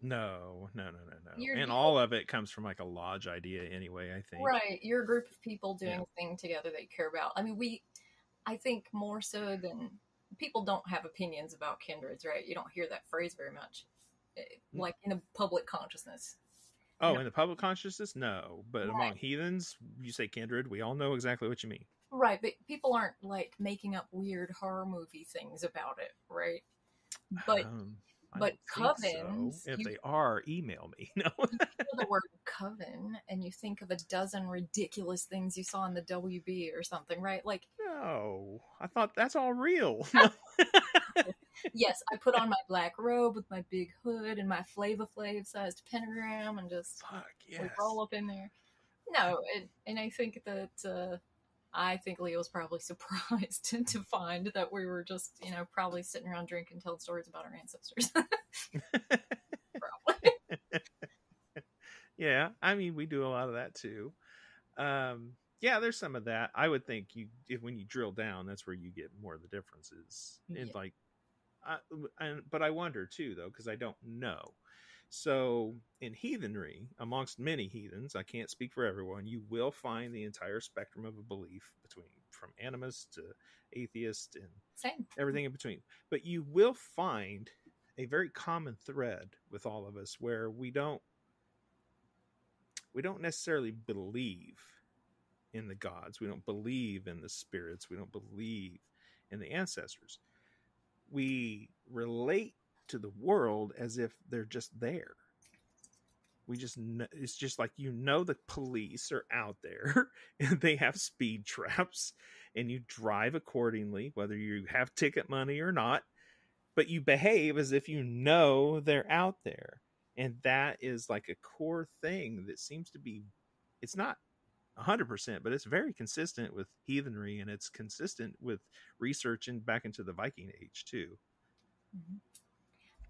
No, no, no, no, no. You're, and all of it comes from like a lodge idea anyway, I think. Right. You're a group of people doing yeah. a thing together that you care about. I mean, we, I think more so than people don't have opinions about kindreds, right? You don't hear that phrase very much, eh, mm. like in the public consciousness. Oh, in the public consciousness? No. But right. among heathens, you say kindred, we all know exactly what you mean. Right. But people aren't like making up weird horror movie things about it, right? But. Um but covens, so. if you, they are, email me. No, the word coven, and you think of a dozen ridiculous things you saw in the WB or something, right? Like, no, I thought that's all real. yes, I put on my black robe with my big hood and my Flavor Flav sized pentagram, and just Fuck, yes. roll up in there. No, and, and I think that uh, I think Leah was probably surprised to find that we were just, you know, probably sitting around drinking, telling stories about our ancestors. probably. yeah, I mean, we do a lot of that too. Um, yeah, there's some of that. I would think you, if when you drill down, that's where you get more of the differences. Yeah. And like, I, and, but I wonder too, though, because I don't know. So, in heathenry, amongst many heathens, I can't speak for everyone, you will find the entire spectrum of a belief between from animist to atheist and Same. everything in between. But you will find a very common thread with all of us where we don't we don't necessarily believe in the gods. We don't believe in the spirits. We don't believe in the ancestors. We relate to the world as if they're just there. We just know, it's just like you know the police are out there and they have speed traps and you drive accordingly whether you have ticket money or not but you behave as if you know they're out there. And that is like a core thing that seems to be it's not 100% but it's very consistent with heathenry and it's consistent with research and back into the viking age too. Mm-hmm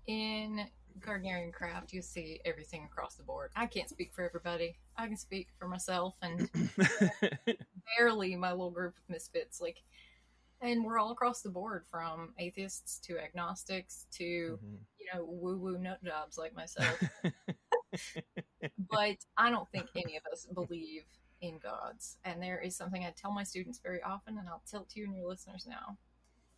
in Gardnerian craft, you see everything across the board. I can't speak for everybody. I can speak for myself and barely my little group of misfits. Like, and we're all across the board from atheists to agnostics to mm-hmm. you know woo woo nut jobs like myself. but I don't think any of us believe in gods. And there is something I tell my students very often, and I'll tell it to you and your listeners now.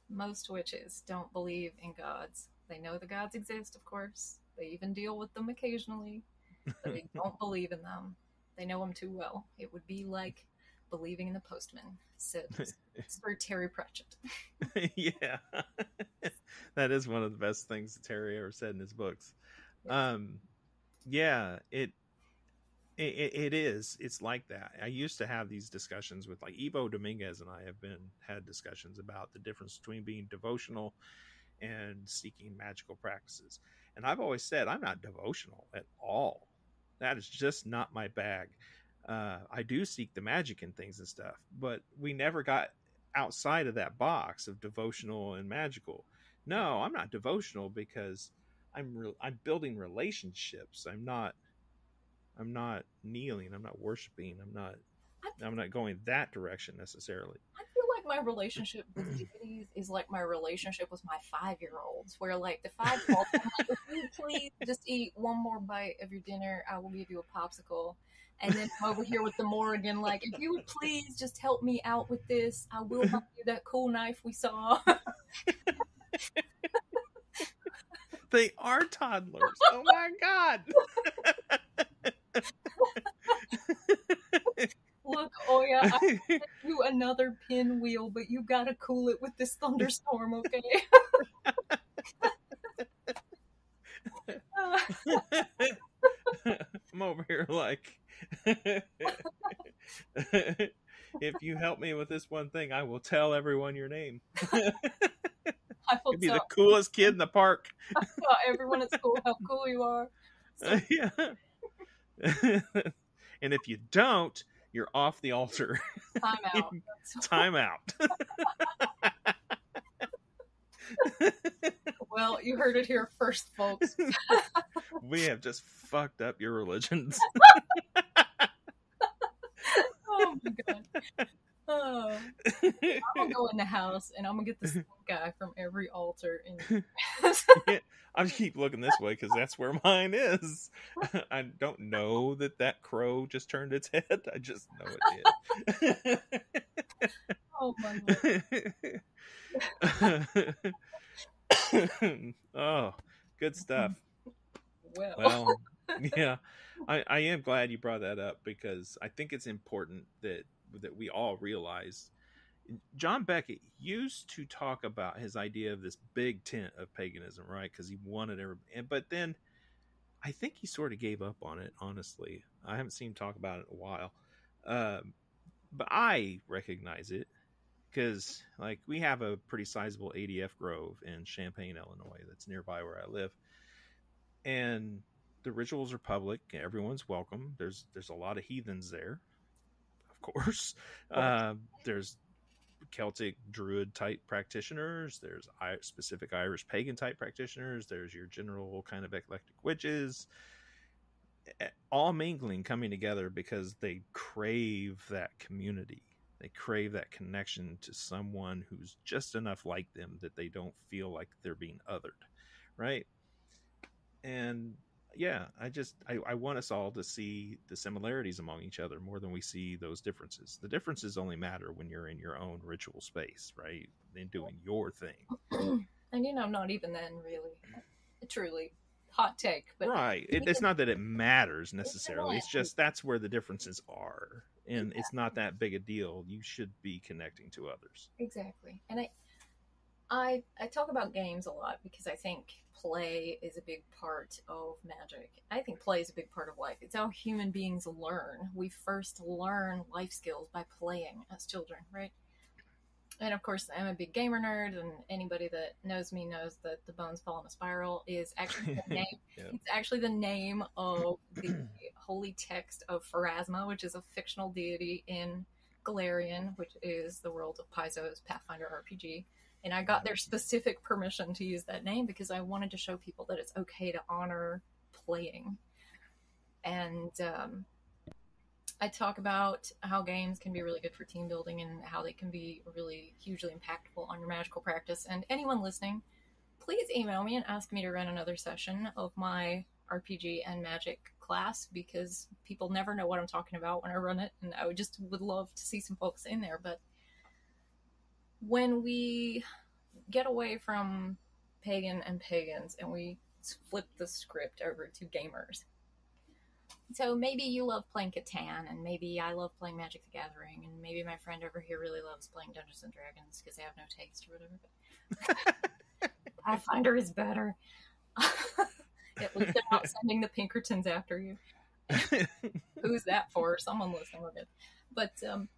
Most witches don't believe in gods they know the gods exist, of course. They even deal with them occasionally, but they don't believe in them. They know them too well. It would be like believing in the postman, said Sir Terry Pratchett. yeah, that is one of the best things Terry ever said in his books. Yeah. Um, yeah, it It, it is. It's like that. I used to have these discussions with like Ivo Dominguez and I have been had discussions about the difference between being devotional and seeking magical practices. And I've always said I'm not devotional at all. That is just not my bag. Uh, I do seek the magic and things and stuff, but we never got outside of that box of devotional and magical. No, I'm not devotional because I'm re- I'm building relationships. I'm not I'm not kneeling. I'm not worshiping. I'm not. I'm not going that direction necessarily. I feel like my relationship with deities is like my relationship with my five year olds, where like the five year olds, like, if you please just eat one more bite of your dinner, I will give you a popsicle. And then I'm over here with the Morrigan, like, if you would please just help me out with this, I will buy you that cool knife we saw. they are toddlers. Oh my god. Look, yeah, I you another pinwheel, but you gotta cool it with this thunderstorm, okay? I'm over here like if you help me with this one thing, I will tell everyone your name. I will You'll be the coolest kid in the park. tell everyone at school how cool you are. So, yeah. and if you don't, you're off the altar. time out. Time out. well, you heard it here first, folks. we have just fucked up your religions. Oh my god. Oh. I'm gonna go in the house and I'm gonna get this guy from every altar and I keep looking this way because that's where mine is. I don't know that that crow just turned its head. I just know it oh my did. oh, good stuff. Well, Well, yeah, I, I am glad you brought that up because I think it's important that that we all realize. John Beckett used to talk about his idea of this big tent of paganism, right? Because he wanted every, and but then I think he sort of gave up on it. Honestly, I haven't seen him talk about it in a while, um, but I recognize it because like we have a pretty sizable ADF grove in Champaign, Illinois, that's nearby where I live, and the rituals are public. Everyone's welcome. There's there's a lot of heathens there, of course. Uh, there's Celtic Druid type practitioners. There's I- specific Irish pagan type practitioners. There's your general kind of eclectic witches. All mingling, coming together because they crave that community. They crave that connection to someone who's just enough like them that they don't feel like they're being othered, right? And yeah, I just I, I want us all to see the similarities among each other more than we see those differences. The differences only matter when you're in your own ritual space, right? And doing your thing. and you know, not even then, really. Truly, hot take, but right. It, it's not that it matters necessarily. It's just that's where the differences are. And it's not that big a deal. You should be connecting to others. exactly. And I, I, I talk about games a lot because I think play is a big part of magic. I think play is a big part of life. It's how human beings learn. We first learn life skills by playing as children, right? And of course, I'm a big gamer nerd, and anybody that knows me knows that the bones fall in a spiral is actually the name. Yeah. It's actually the name of the holy text of Pharasma, which is a fictional deity in Golarion, which is the world of Paizo's Pathfinder RPG. And I got their specific permission to use that name because I wanted to show people that it's okay to honor playing. And um, I talk about how games can be really good for team building and how they can be really hugely impactful on your magical practice. And anyone listening, please email me and ask me to run another session of my RPG and magic class because people never know what I'm talking about when I run it, and I would just would love to see some folks in there. But when we get away from pagan and pagans and we flip the script over to gamers. So maybe you love playing Catan, and maybe I love playing Magic the Gathering, and maybe my friend over here really loves playing Dungeons and Dragons because they have no taste or whatever. But Pathfinder is better. At least they're not sending the Pinkertons after you. Who's that for? Someone listening with it. But um,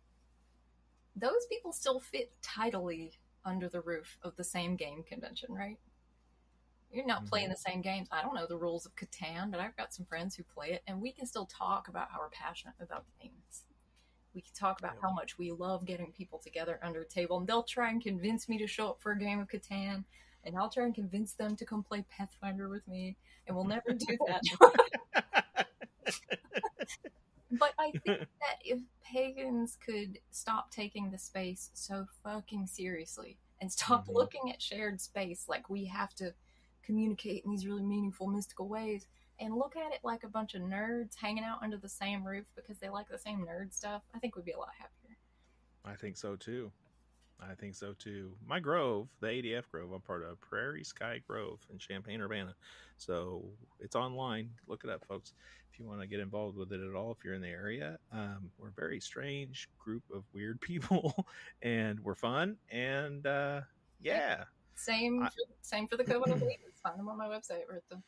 those people still fit tidily under the roof of the same game convention, right? You're not playing Mhm. the same games. I don't know the rules of Catan, but I've got some friends who play it, and we can still talk about how we're passionate about games. We can talk about Yeah. how much we love getting people together under a table, and they'll try and convince me to show up for a game of Catan, and I'll try and convince them to come play Pathfinder with me, and we'll never do that. But I think that if pagans could stop taking the space so fucking seriously and stop Mhm. looking at shared space like we have to communicate in these really meaningful, mystical ways and look at it like a bunch of nerds hanging out under the same roof because they like the same nerd stuff, I think we'd be a lot happier. I think so too. I think so too. My Grove, the ADF Grove, I'm part of Prairie Sky Grove in Champaign Urbana. So it's online. Look it up, folks, if you want to get involved with it at all. If you're in the area, um, we're a very strange group of weird people, and we're fun. And uh, yeah, Same, I- for, same for the Coven of Leaves. Find them on my website or at the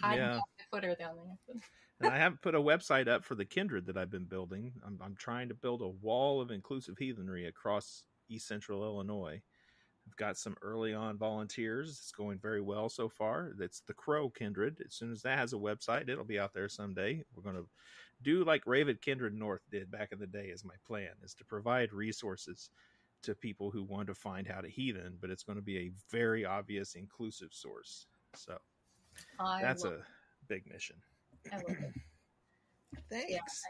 hiding Yeah. the footer down there. And I haven't put a website up for the Kindred that I've been building. I'm, I'm trying to build a wall of inclusive heathenry across East Central Illinois. I've got some early on volunteers. It's going very well so far. That's the Crow Kindred. As soon as that has a website, it'll be out there someday. We're going to do like Raven Kindred North did back in the day. Is my plan is to provide resources to people who want to find how to heathen, but it's going to be a very obvious inclusive source. So I that's a big mission. I love it. Thanks.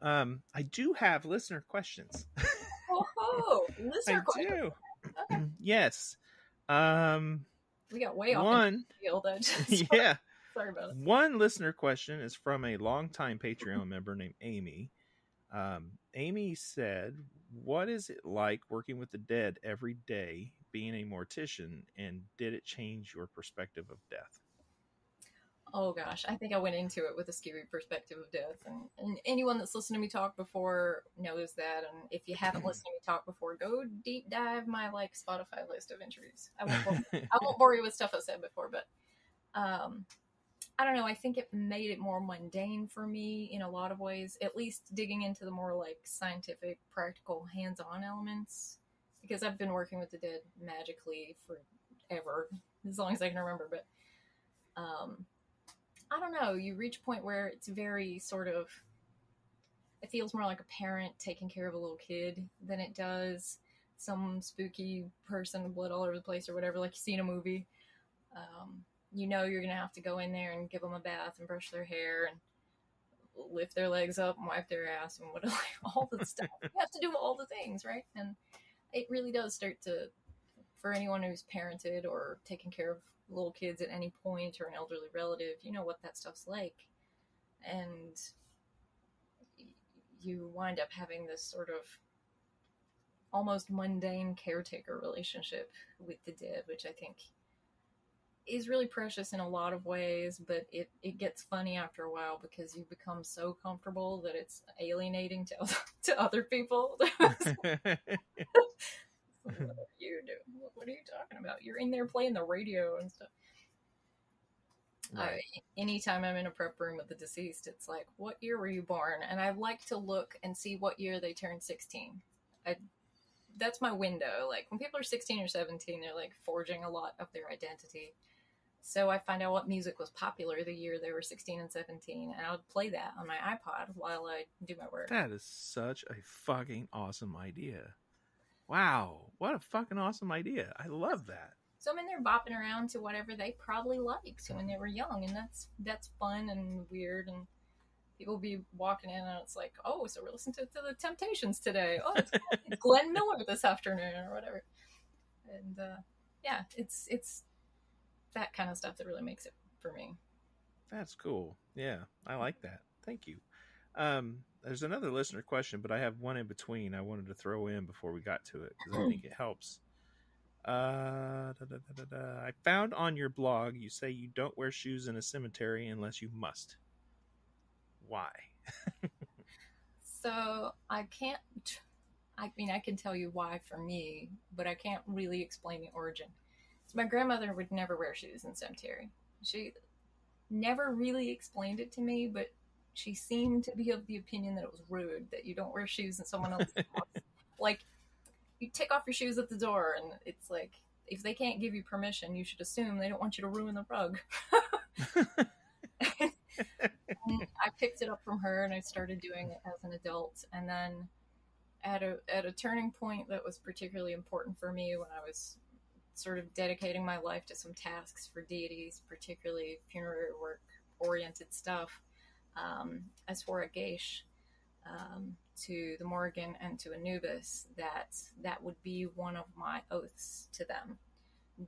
Um, I do have listener questions. Oh, listener I question. do. Okay. yes. Um, We got way off one. the field. Just- yeah. Sorry about it. One listener question is from a longtime Patreon member named Amy. Um, Amy said, "What is it like working with the dead every day, being a mortician, and did it change your perspective of death?" Oh gosh, I think I went into it with a scary perspective of death, and, and anyone that's listened to me talk before knows that. And if you haven't listened to me talk before, go deep dive my like Spotify list of interviews. I won't bore, I won't bore you with stuff I said before, but um, I don't know. I think it made it more mundane for me in a lot of ways. At least digging into the more like scientific, practical, hands-on elements, because I've been working with the dead magically forever, as long as I can remember. But um, I don't know. You reach a point where it's very sort of. It feels more like a parent taking care of a little kid than it does some spooky person, with blood all over the place or whatever, like you see in a movie. Um, you know you're gonna have to go in there and give them a bath and brush their hair and lift their legs up and wipe their ass and what all the stuff. You have to do all the things, right? And it really does start to, for anyone who's parented or taken care of little kids at any point or an elderly relative, you know what that stuff's like, and you wind up having this sort of almost mundane caretaker relationship with the dead, which I think is really precious in a lot of ways, but it, it gets funny after a while because you become so comfortable that it's alienating to to other people. what are you doing? What- What are you talking about? You're in there playing the radio and stuff. right. I, anytime I'm in a prep room with the deceased, it's like, what year were you born? And I like to look and see what year they turned 16. I, that's my window. Like when people are 16 or 17, they're like forging a lot of their identity. So I find out what music was popular the year they were 16 and 17, and I would play that on my iPod while I do my work. That is such a fucking awesome idea. Wow, what a fucking awesome idea. I love that. So I'm in there bopping around to whatever they probably liked when they were young, and that's that's fun and weird. And people be walking in, and it's like, oh, so we're listening to, to the Temptations today. Oh, it's Glenn Miller this afternoon, or whatever. And uh, yeah, it's it's that kind of stuff that really makes it for me. That's cool. Yeah, I like that. Thank you. Um, there's another listener question, but I have one in between I wanted to throw in before we got to it because I think it helps. Uh, da, da, da. I found on your blog you say you don't wear shoes in a cemetery unless you must. Why? So I can't. I mean, I can tell you why for me, but I can't really explain the origin. So my grandmother would never wear shoes in cemetery. She never really explained it to me, but she seemed to be of the opinion that it was rude that you don't wear shoes in someone else's house. Like, you take off your shoes at the door, and it's like, if they can't give you permission, you should assume they don't want you to ruin the rug. I picked it up from her, and I started doing it as an adult. And then, at a at a turning point that was particularly important for me when I was sort of dedicating my life to some tasks for deities, particularly funerary work oriented stuff. Um, as for a geis, um, to the Morrigan and to Anubis, that that would be one of my oaths to them.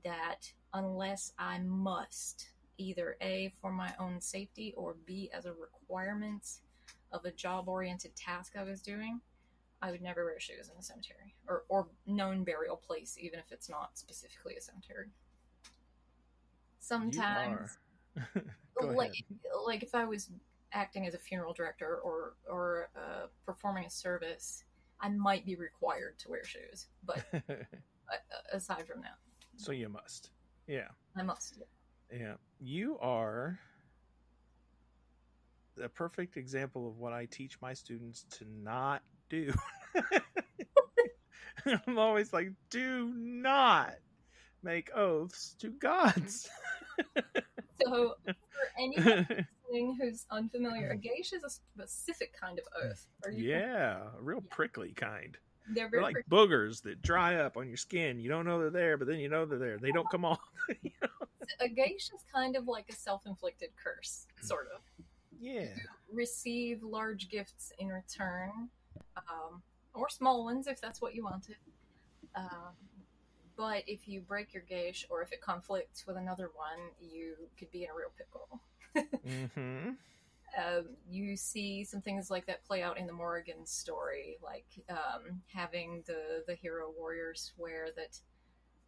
That unless I must, either A, for my own safety, or B, as a requirement of a job oriented task I was doing, I would never wear shoes in a cemetery or, or known burial place, even if it's not specifically a cemetery. Sometimes, like, like if I was acting as a funeral director or or uh, performing a service, I might be required to wear shoes. But aside from that, so you must, yeah, I must. Yeah. yeah, you are a perfect example of what I teach my students to not do. I'm always like, do not make oaths to gods. so, for anyone who's unfamiliar, a geis is a specific kind of oath. yeah, a real prickly kind. They're, they're like prickly. boogers that dry up on your skin. You don't know they're there, but then you know they're there. They don't come off. you know? A geis is kind of like a self-inflicted curse, sort of. Yeah. You receive large gifts in return, um, or small ones if that's what you wanted. Um, but if you break your geis or if it conflicts with another one, you could be in a real pickle. Mm-hmm. um, you see some things like that play out in the Morrigan story, like um, having the the hero warrior swear that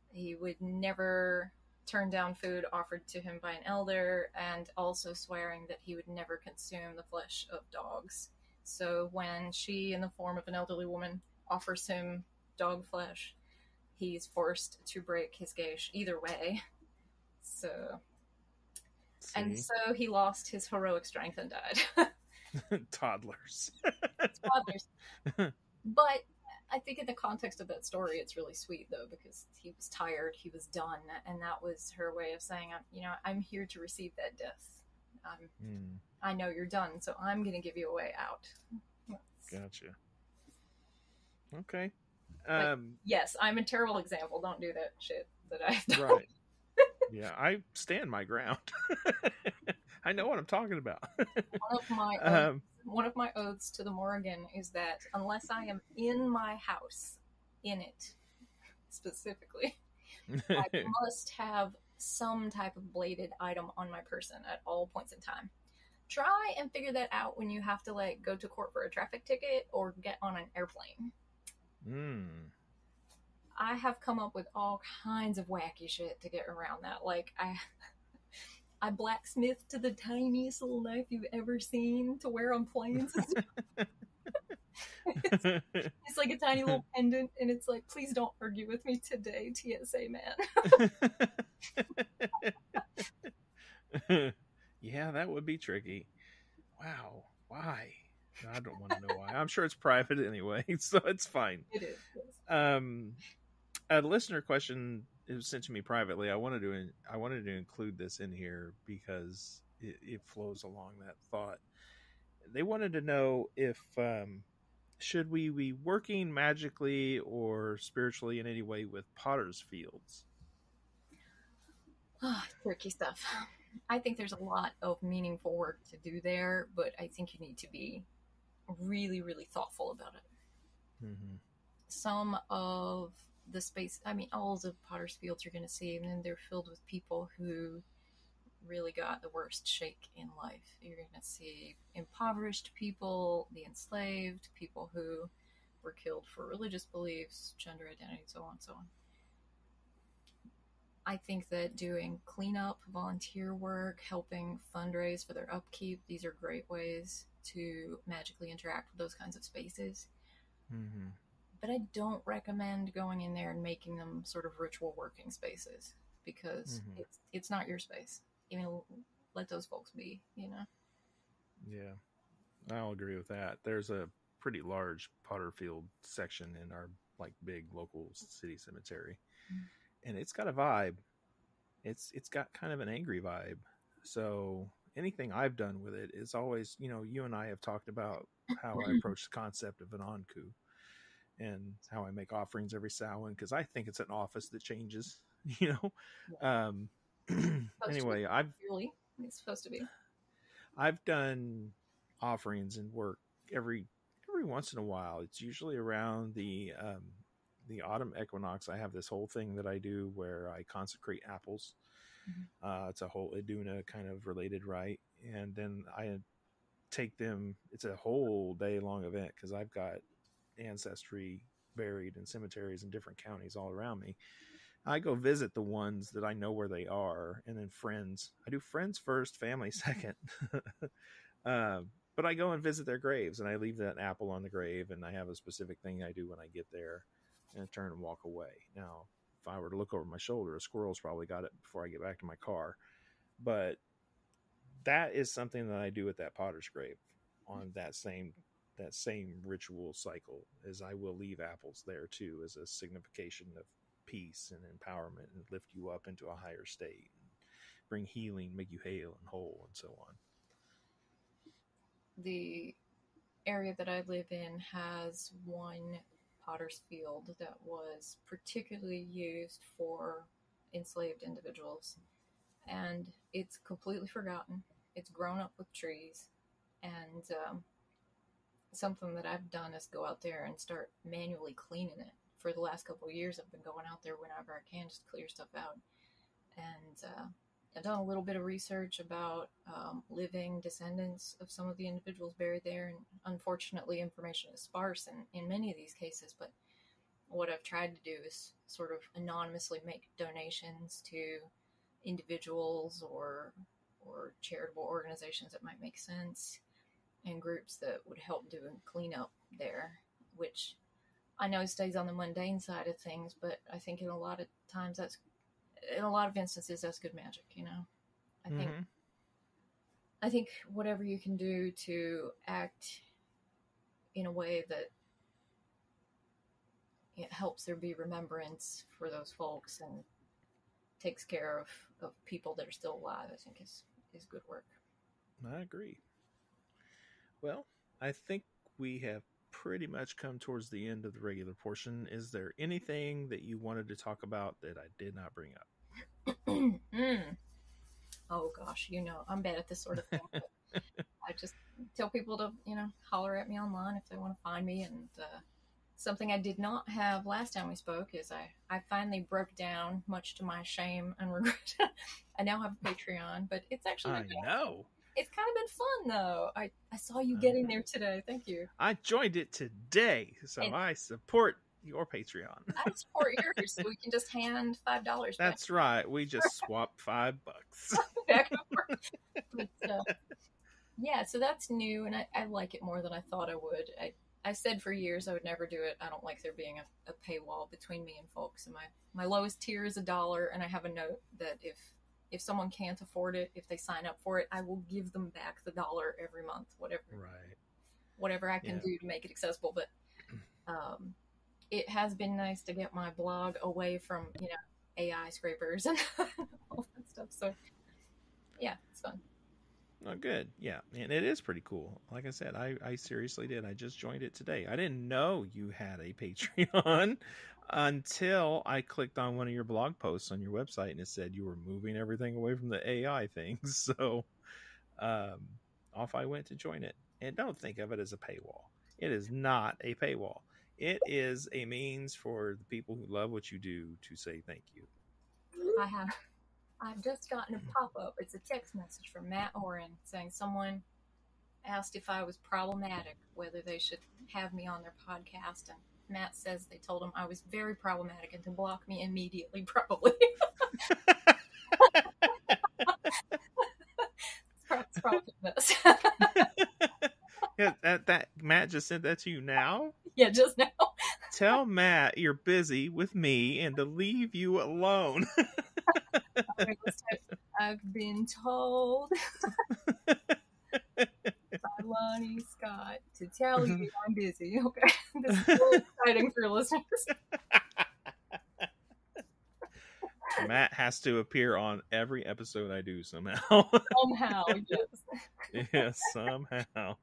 he would never turn down food offered to him by an elder, and also swearing that he would never consume the flesh of dogs. So when she, in the form of an elderly woman, offers him dog flesh, he's forced to break his geis either way. So See? And so he lost his heroic strength and died. Toddlers. Toddlers. but I think in the context of that story, it's really sweet though because he was tired, he was done, and that was her way of saying, "You know, I'm here to receive that death. Um, mm. I know you're done, so I'm going to give you a way out." Gotcha. Okay. Um, yes, I'm a terrible example. Don't do that shit that I've done. Right yeah, I stand my ground. I know what I'm talking about. one of my oaths, um, one of my oaths to the Morrigan is that unless I am in my house, in it specifically, I must have some type of bladed item on my person at all points in time. Try and figure that out when you have to like go to court for a traffic ticket or get on an airplane. Hmm. I have come up with all kinds of wacky shit to get around that. Like I I blacksmithed to the tiniest little knife you've ever seen to wear on planes. it's, it's, like a tiny little pendant, and it's like, please don't argue with me today, TSA man. yeah, that would be tricky. Wow, why? I don't want to know why. I'm sure it's private anyway, so it's fine. It is. Yes. Um, a listener question was sent to me privately. I wanted to I wanted to include this in here because it, it flows along that thought. They wanted to know if um, should we be working magically or spiritually in any way with Potter's fields. Oh, tricky stuff. I think there's a lot of meaningful work to do there, but I think you need to be really, really thoughtful about it. Mm-hmm. Some of the space i mean all the potter's fields you're going to see and then they're filled with people who really got the worst shake in life. You're going to see impoverished people the enslaved people who were killed for religious beliefs gender identity so on and so on. I think that doing cleanup, volunteer work, helping fundraise for their upkeep, these are great ways to magically interact with those kinds of spaces. Mm-hmm but I don't recommend going in there and making them sort of ritual working spaces because mm-hmm. it's it's not your space. Even let those folks be, you know. Yeah. I'll agree with that. There's a pretty large Potter Field section in our like big local city cemetery, Mm. and it's got a vibe. It's it's got kind of an angry vibe. So anything I've done with it is always, you know, you and I have talked about how I approach the concept of an Ankou and how I make offerings every Samhain because I think it's an office that changes, you know. Um, anyway, I've Really, it's supposed to be. I've done offerings and work every every once in a while. It's usually around the um, the autumn equinox. I have this whole thing that I do where I consecrate apples. Mhm. Uh, it's a whole Iduna kind of related rite, and then I take them. It's a whole day long event because I've got ancestry buried in cemeteries in different counties all around me. I go visit the ones that I know where they are, and then friends. I do friends first, family second. uh, but I go and visit their graves, and I leave that apple on the grave, and I have a specific thing I do when I get there, and I turn and walk away. Now, if I were to look over my shoulder, a squirrel's probably got it before I get back to my car. But that is something that I do at that potter's grave on that same that same ritual cycle as I will leave apples there too as a signification of peace and empowerment and lift you up into a higher state bring healing, make you hale and whole and so on. the area that I live in has one potter's field that was particularly used for enslaved individuals. And it's completely forgotten. It's grown up with trees. And um, something that I've done is go out there and start manually cleaning it. For the last couple of years, I've been going out there whenever I can, just clear stuff out. And uh, I've done a little bit of research about um, living descendants of some of the individuals buried there, and unfortunately, information is sparse in, in many of these cases. But what I've tried to do is sort of anonymously make donations to individuals or or charitable organizations that might make sense, and groups that would help do a cleanup there, which I know stays on the mundane side of things, but I think in a lot of times that's in a lot of instances that's good magic you know i think Mhm. i think whatever you can do to act in a way that it helps there be remembrance for those folks and takes care of, of people that are still alive i think is is good work I agree. Well, I think we have pretty much come towards the end of the regular portion. Is there anything that you wanted to talk about that I did not bring up? mm. oh gosh you know i'm bad at this sort of thing i just tell people to you know holler at me online if they want to find me and uh, something i did not have last time we spoke is i i finally broke down much to my shame and regret i now have a patreon but it's actually I know. It's kind of been fun though i i saw you getting there today thank you I joined it today, so And- I support your Patreon. i support yours so we can just hand five dollars back That's right. We just swap five bucks. back and forth. But, uh, yeah, so that's new, and I, I like it more than I thought I would. I, I said for years I would never do it. I don't like there being a, a paywall between me and folks. And my, my lowest tier is a dollar, and I have a note that if if someone can't afford it, if they sign up for it, I will give them back the dollar every month, whatever right. whatever I can Yeah. do to make it accessible. But um, it has been nice to get my blog away from you know AI scrapers and all that stuff. So yeah, it's fun. Oh, good. Yeah, and it is pretty cool. Like I said, I, I seriously did. I just joined it today. I didn't know you had a Patreon until I clicked on one of your blog posts on your website and it said you were moving everything away from the AI thing. So um, off I went to join it. And don't think of it as a paywall. It is not a paywall. It is a means for the people who love what you do to say thank you. I have. I've just gotten a pop up. It's a text message from Mat Auryn saying someone asked if I was problematic, whether they should have me on their podcast. And Matt says they told him I was very problematic and to block me immediately, probably. it's probably this. Yeah, that, that Matt just sent that to you now. yeah, just now. Tell Matt you're busy with me and to leave you alone. I've been told. I Scott to tell you mm-hmm. I'm busy. Okay, this is really exciting for listeners. Matt has to appear on every episode I do somehow. Somehow, yes. yes, somehow.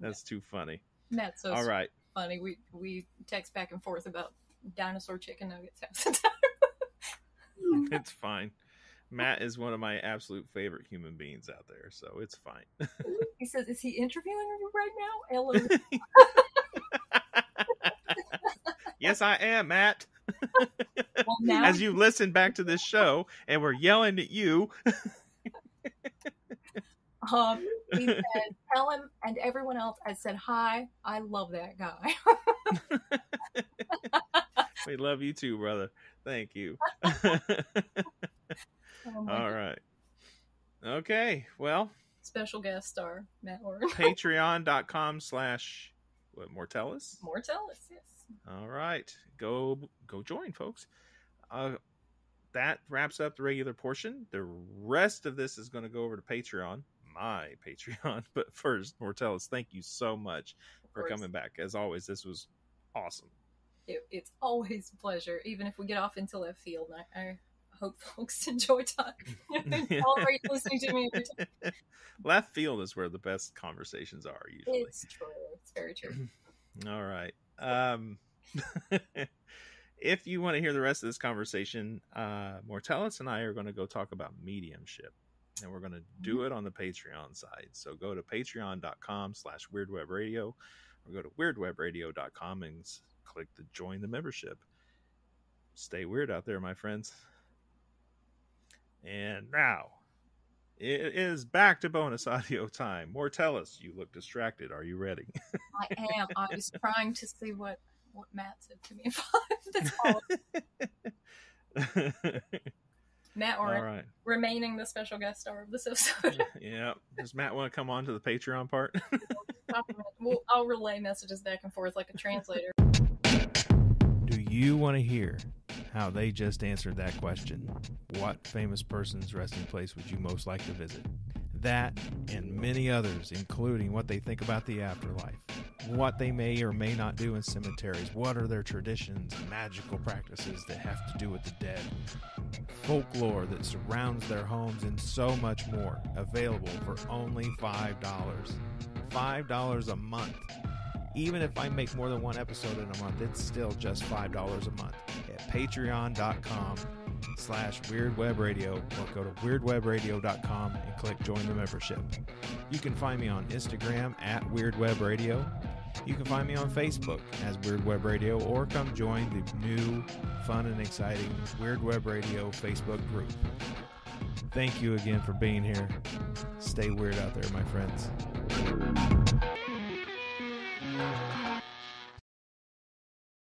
That's too funny. Matt's so All right. funny. We we text back and forth about dinosaur chicken nuggets half the time. It's fine. Matt is one of my absolute favorite human beings out there, so it's fine. he says, "Is he interviewing you right now?" Ella, yes, I am, Matt. well, now As you listen back to this show and we're yelling at you, um, he said, "Tell him and everyone else." I said, "Hi, I love that guy." we love you too, brother. Thank you. Oh All right. Okay. Well, Special guest star Mat Auryn. patreon.com slash what Mortellus. Mortellus, yes. All right. Go go join, folks. Uh that wraps up the regular portion. The rest of this is going to go over to Patreon, my Patreon. But first, Mortellus, thank you so much for coming back. As always, this was awesome. It, it's always a pleasure, even if we get off into left field. I, I hope folks enjoy talking. Tolerate listening to me. Left field is where the best conversations are usually. It's true. It's very true. All right. Um, if you want to hear the rest of this conversation, uh, Mortellus and I are going to go talk about mediumship. And we're going to do it on the Patreon side. So go to patreon.com slash weirdwebradio or go to weirdwebradio.com and click the join the membership. Stay weird out there, my friends. And now it is back to bonus audio time. Mortellus, you look distracted. Are you ready? I am. I was trying to see what what Matt said to me. That's all. Mat Auryn, right. remaining the special guest star of this episode. Yeah. Does Matt want to come on to the Patreon part? we'll, I'll relay messages back and forth like a translator. Do you want to hear how they just answered that question? What famous person's resting place would you most like to visit? That and many others, including what they think about the afterlife, what they may or may not do in cemeteries, what are their traditions and magical practices that have to do with the dead, folklore that surrounds their homes, and so much more. Available for only $5. $5 a month. Even if I make more than one episode in a month, it's still just $5 a month at patreon.com slash weirdwebradio or go to weirdwebradio.com and click join the membership. You can find me on Instagram at weirdwebradio. You can find me on Facebook as Weird Web Radio or come join the new, fun, and exciting Weird Web Radio Facebook group. Thank you again for being here. Stay weird out there, my friends. Thank you.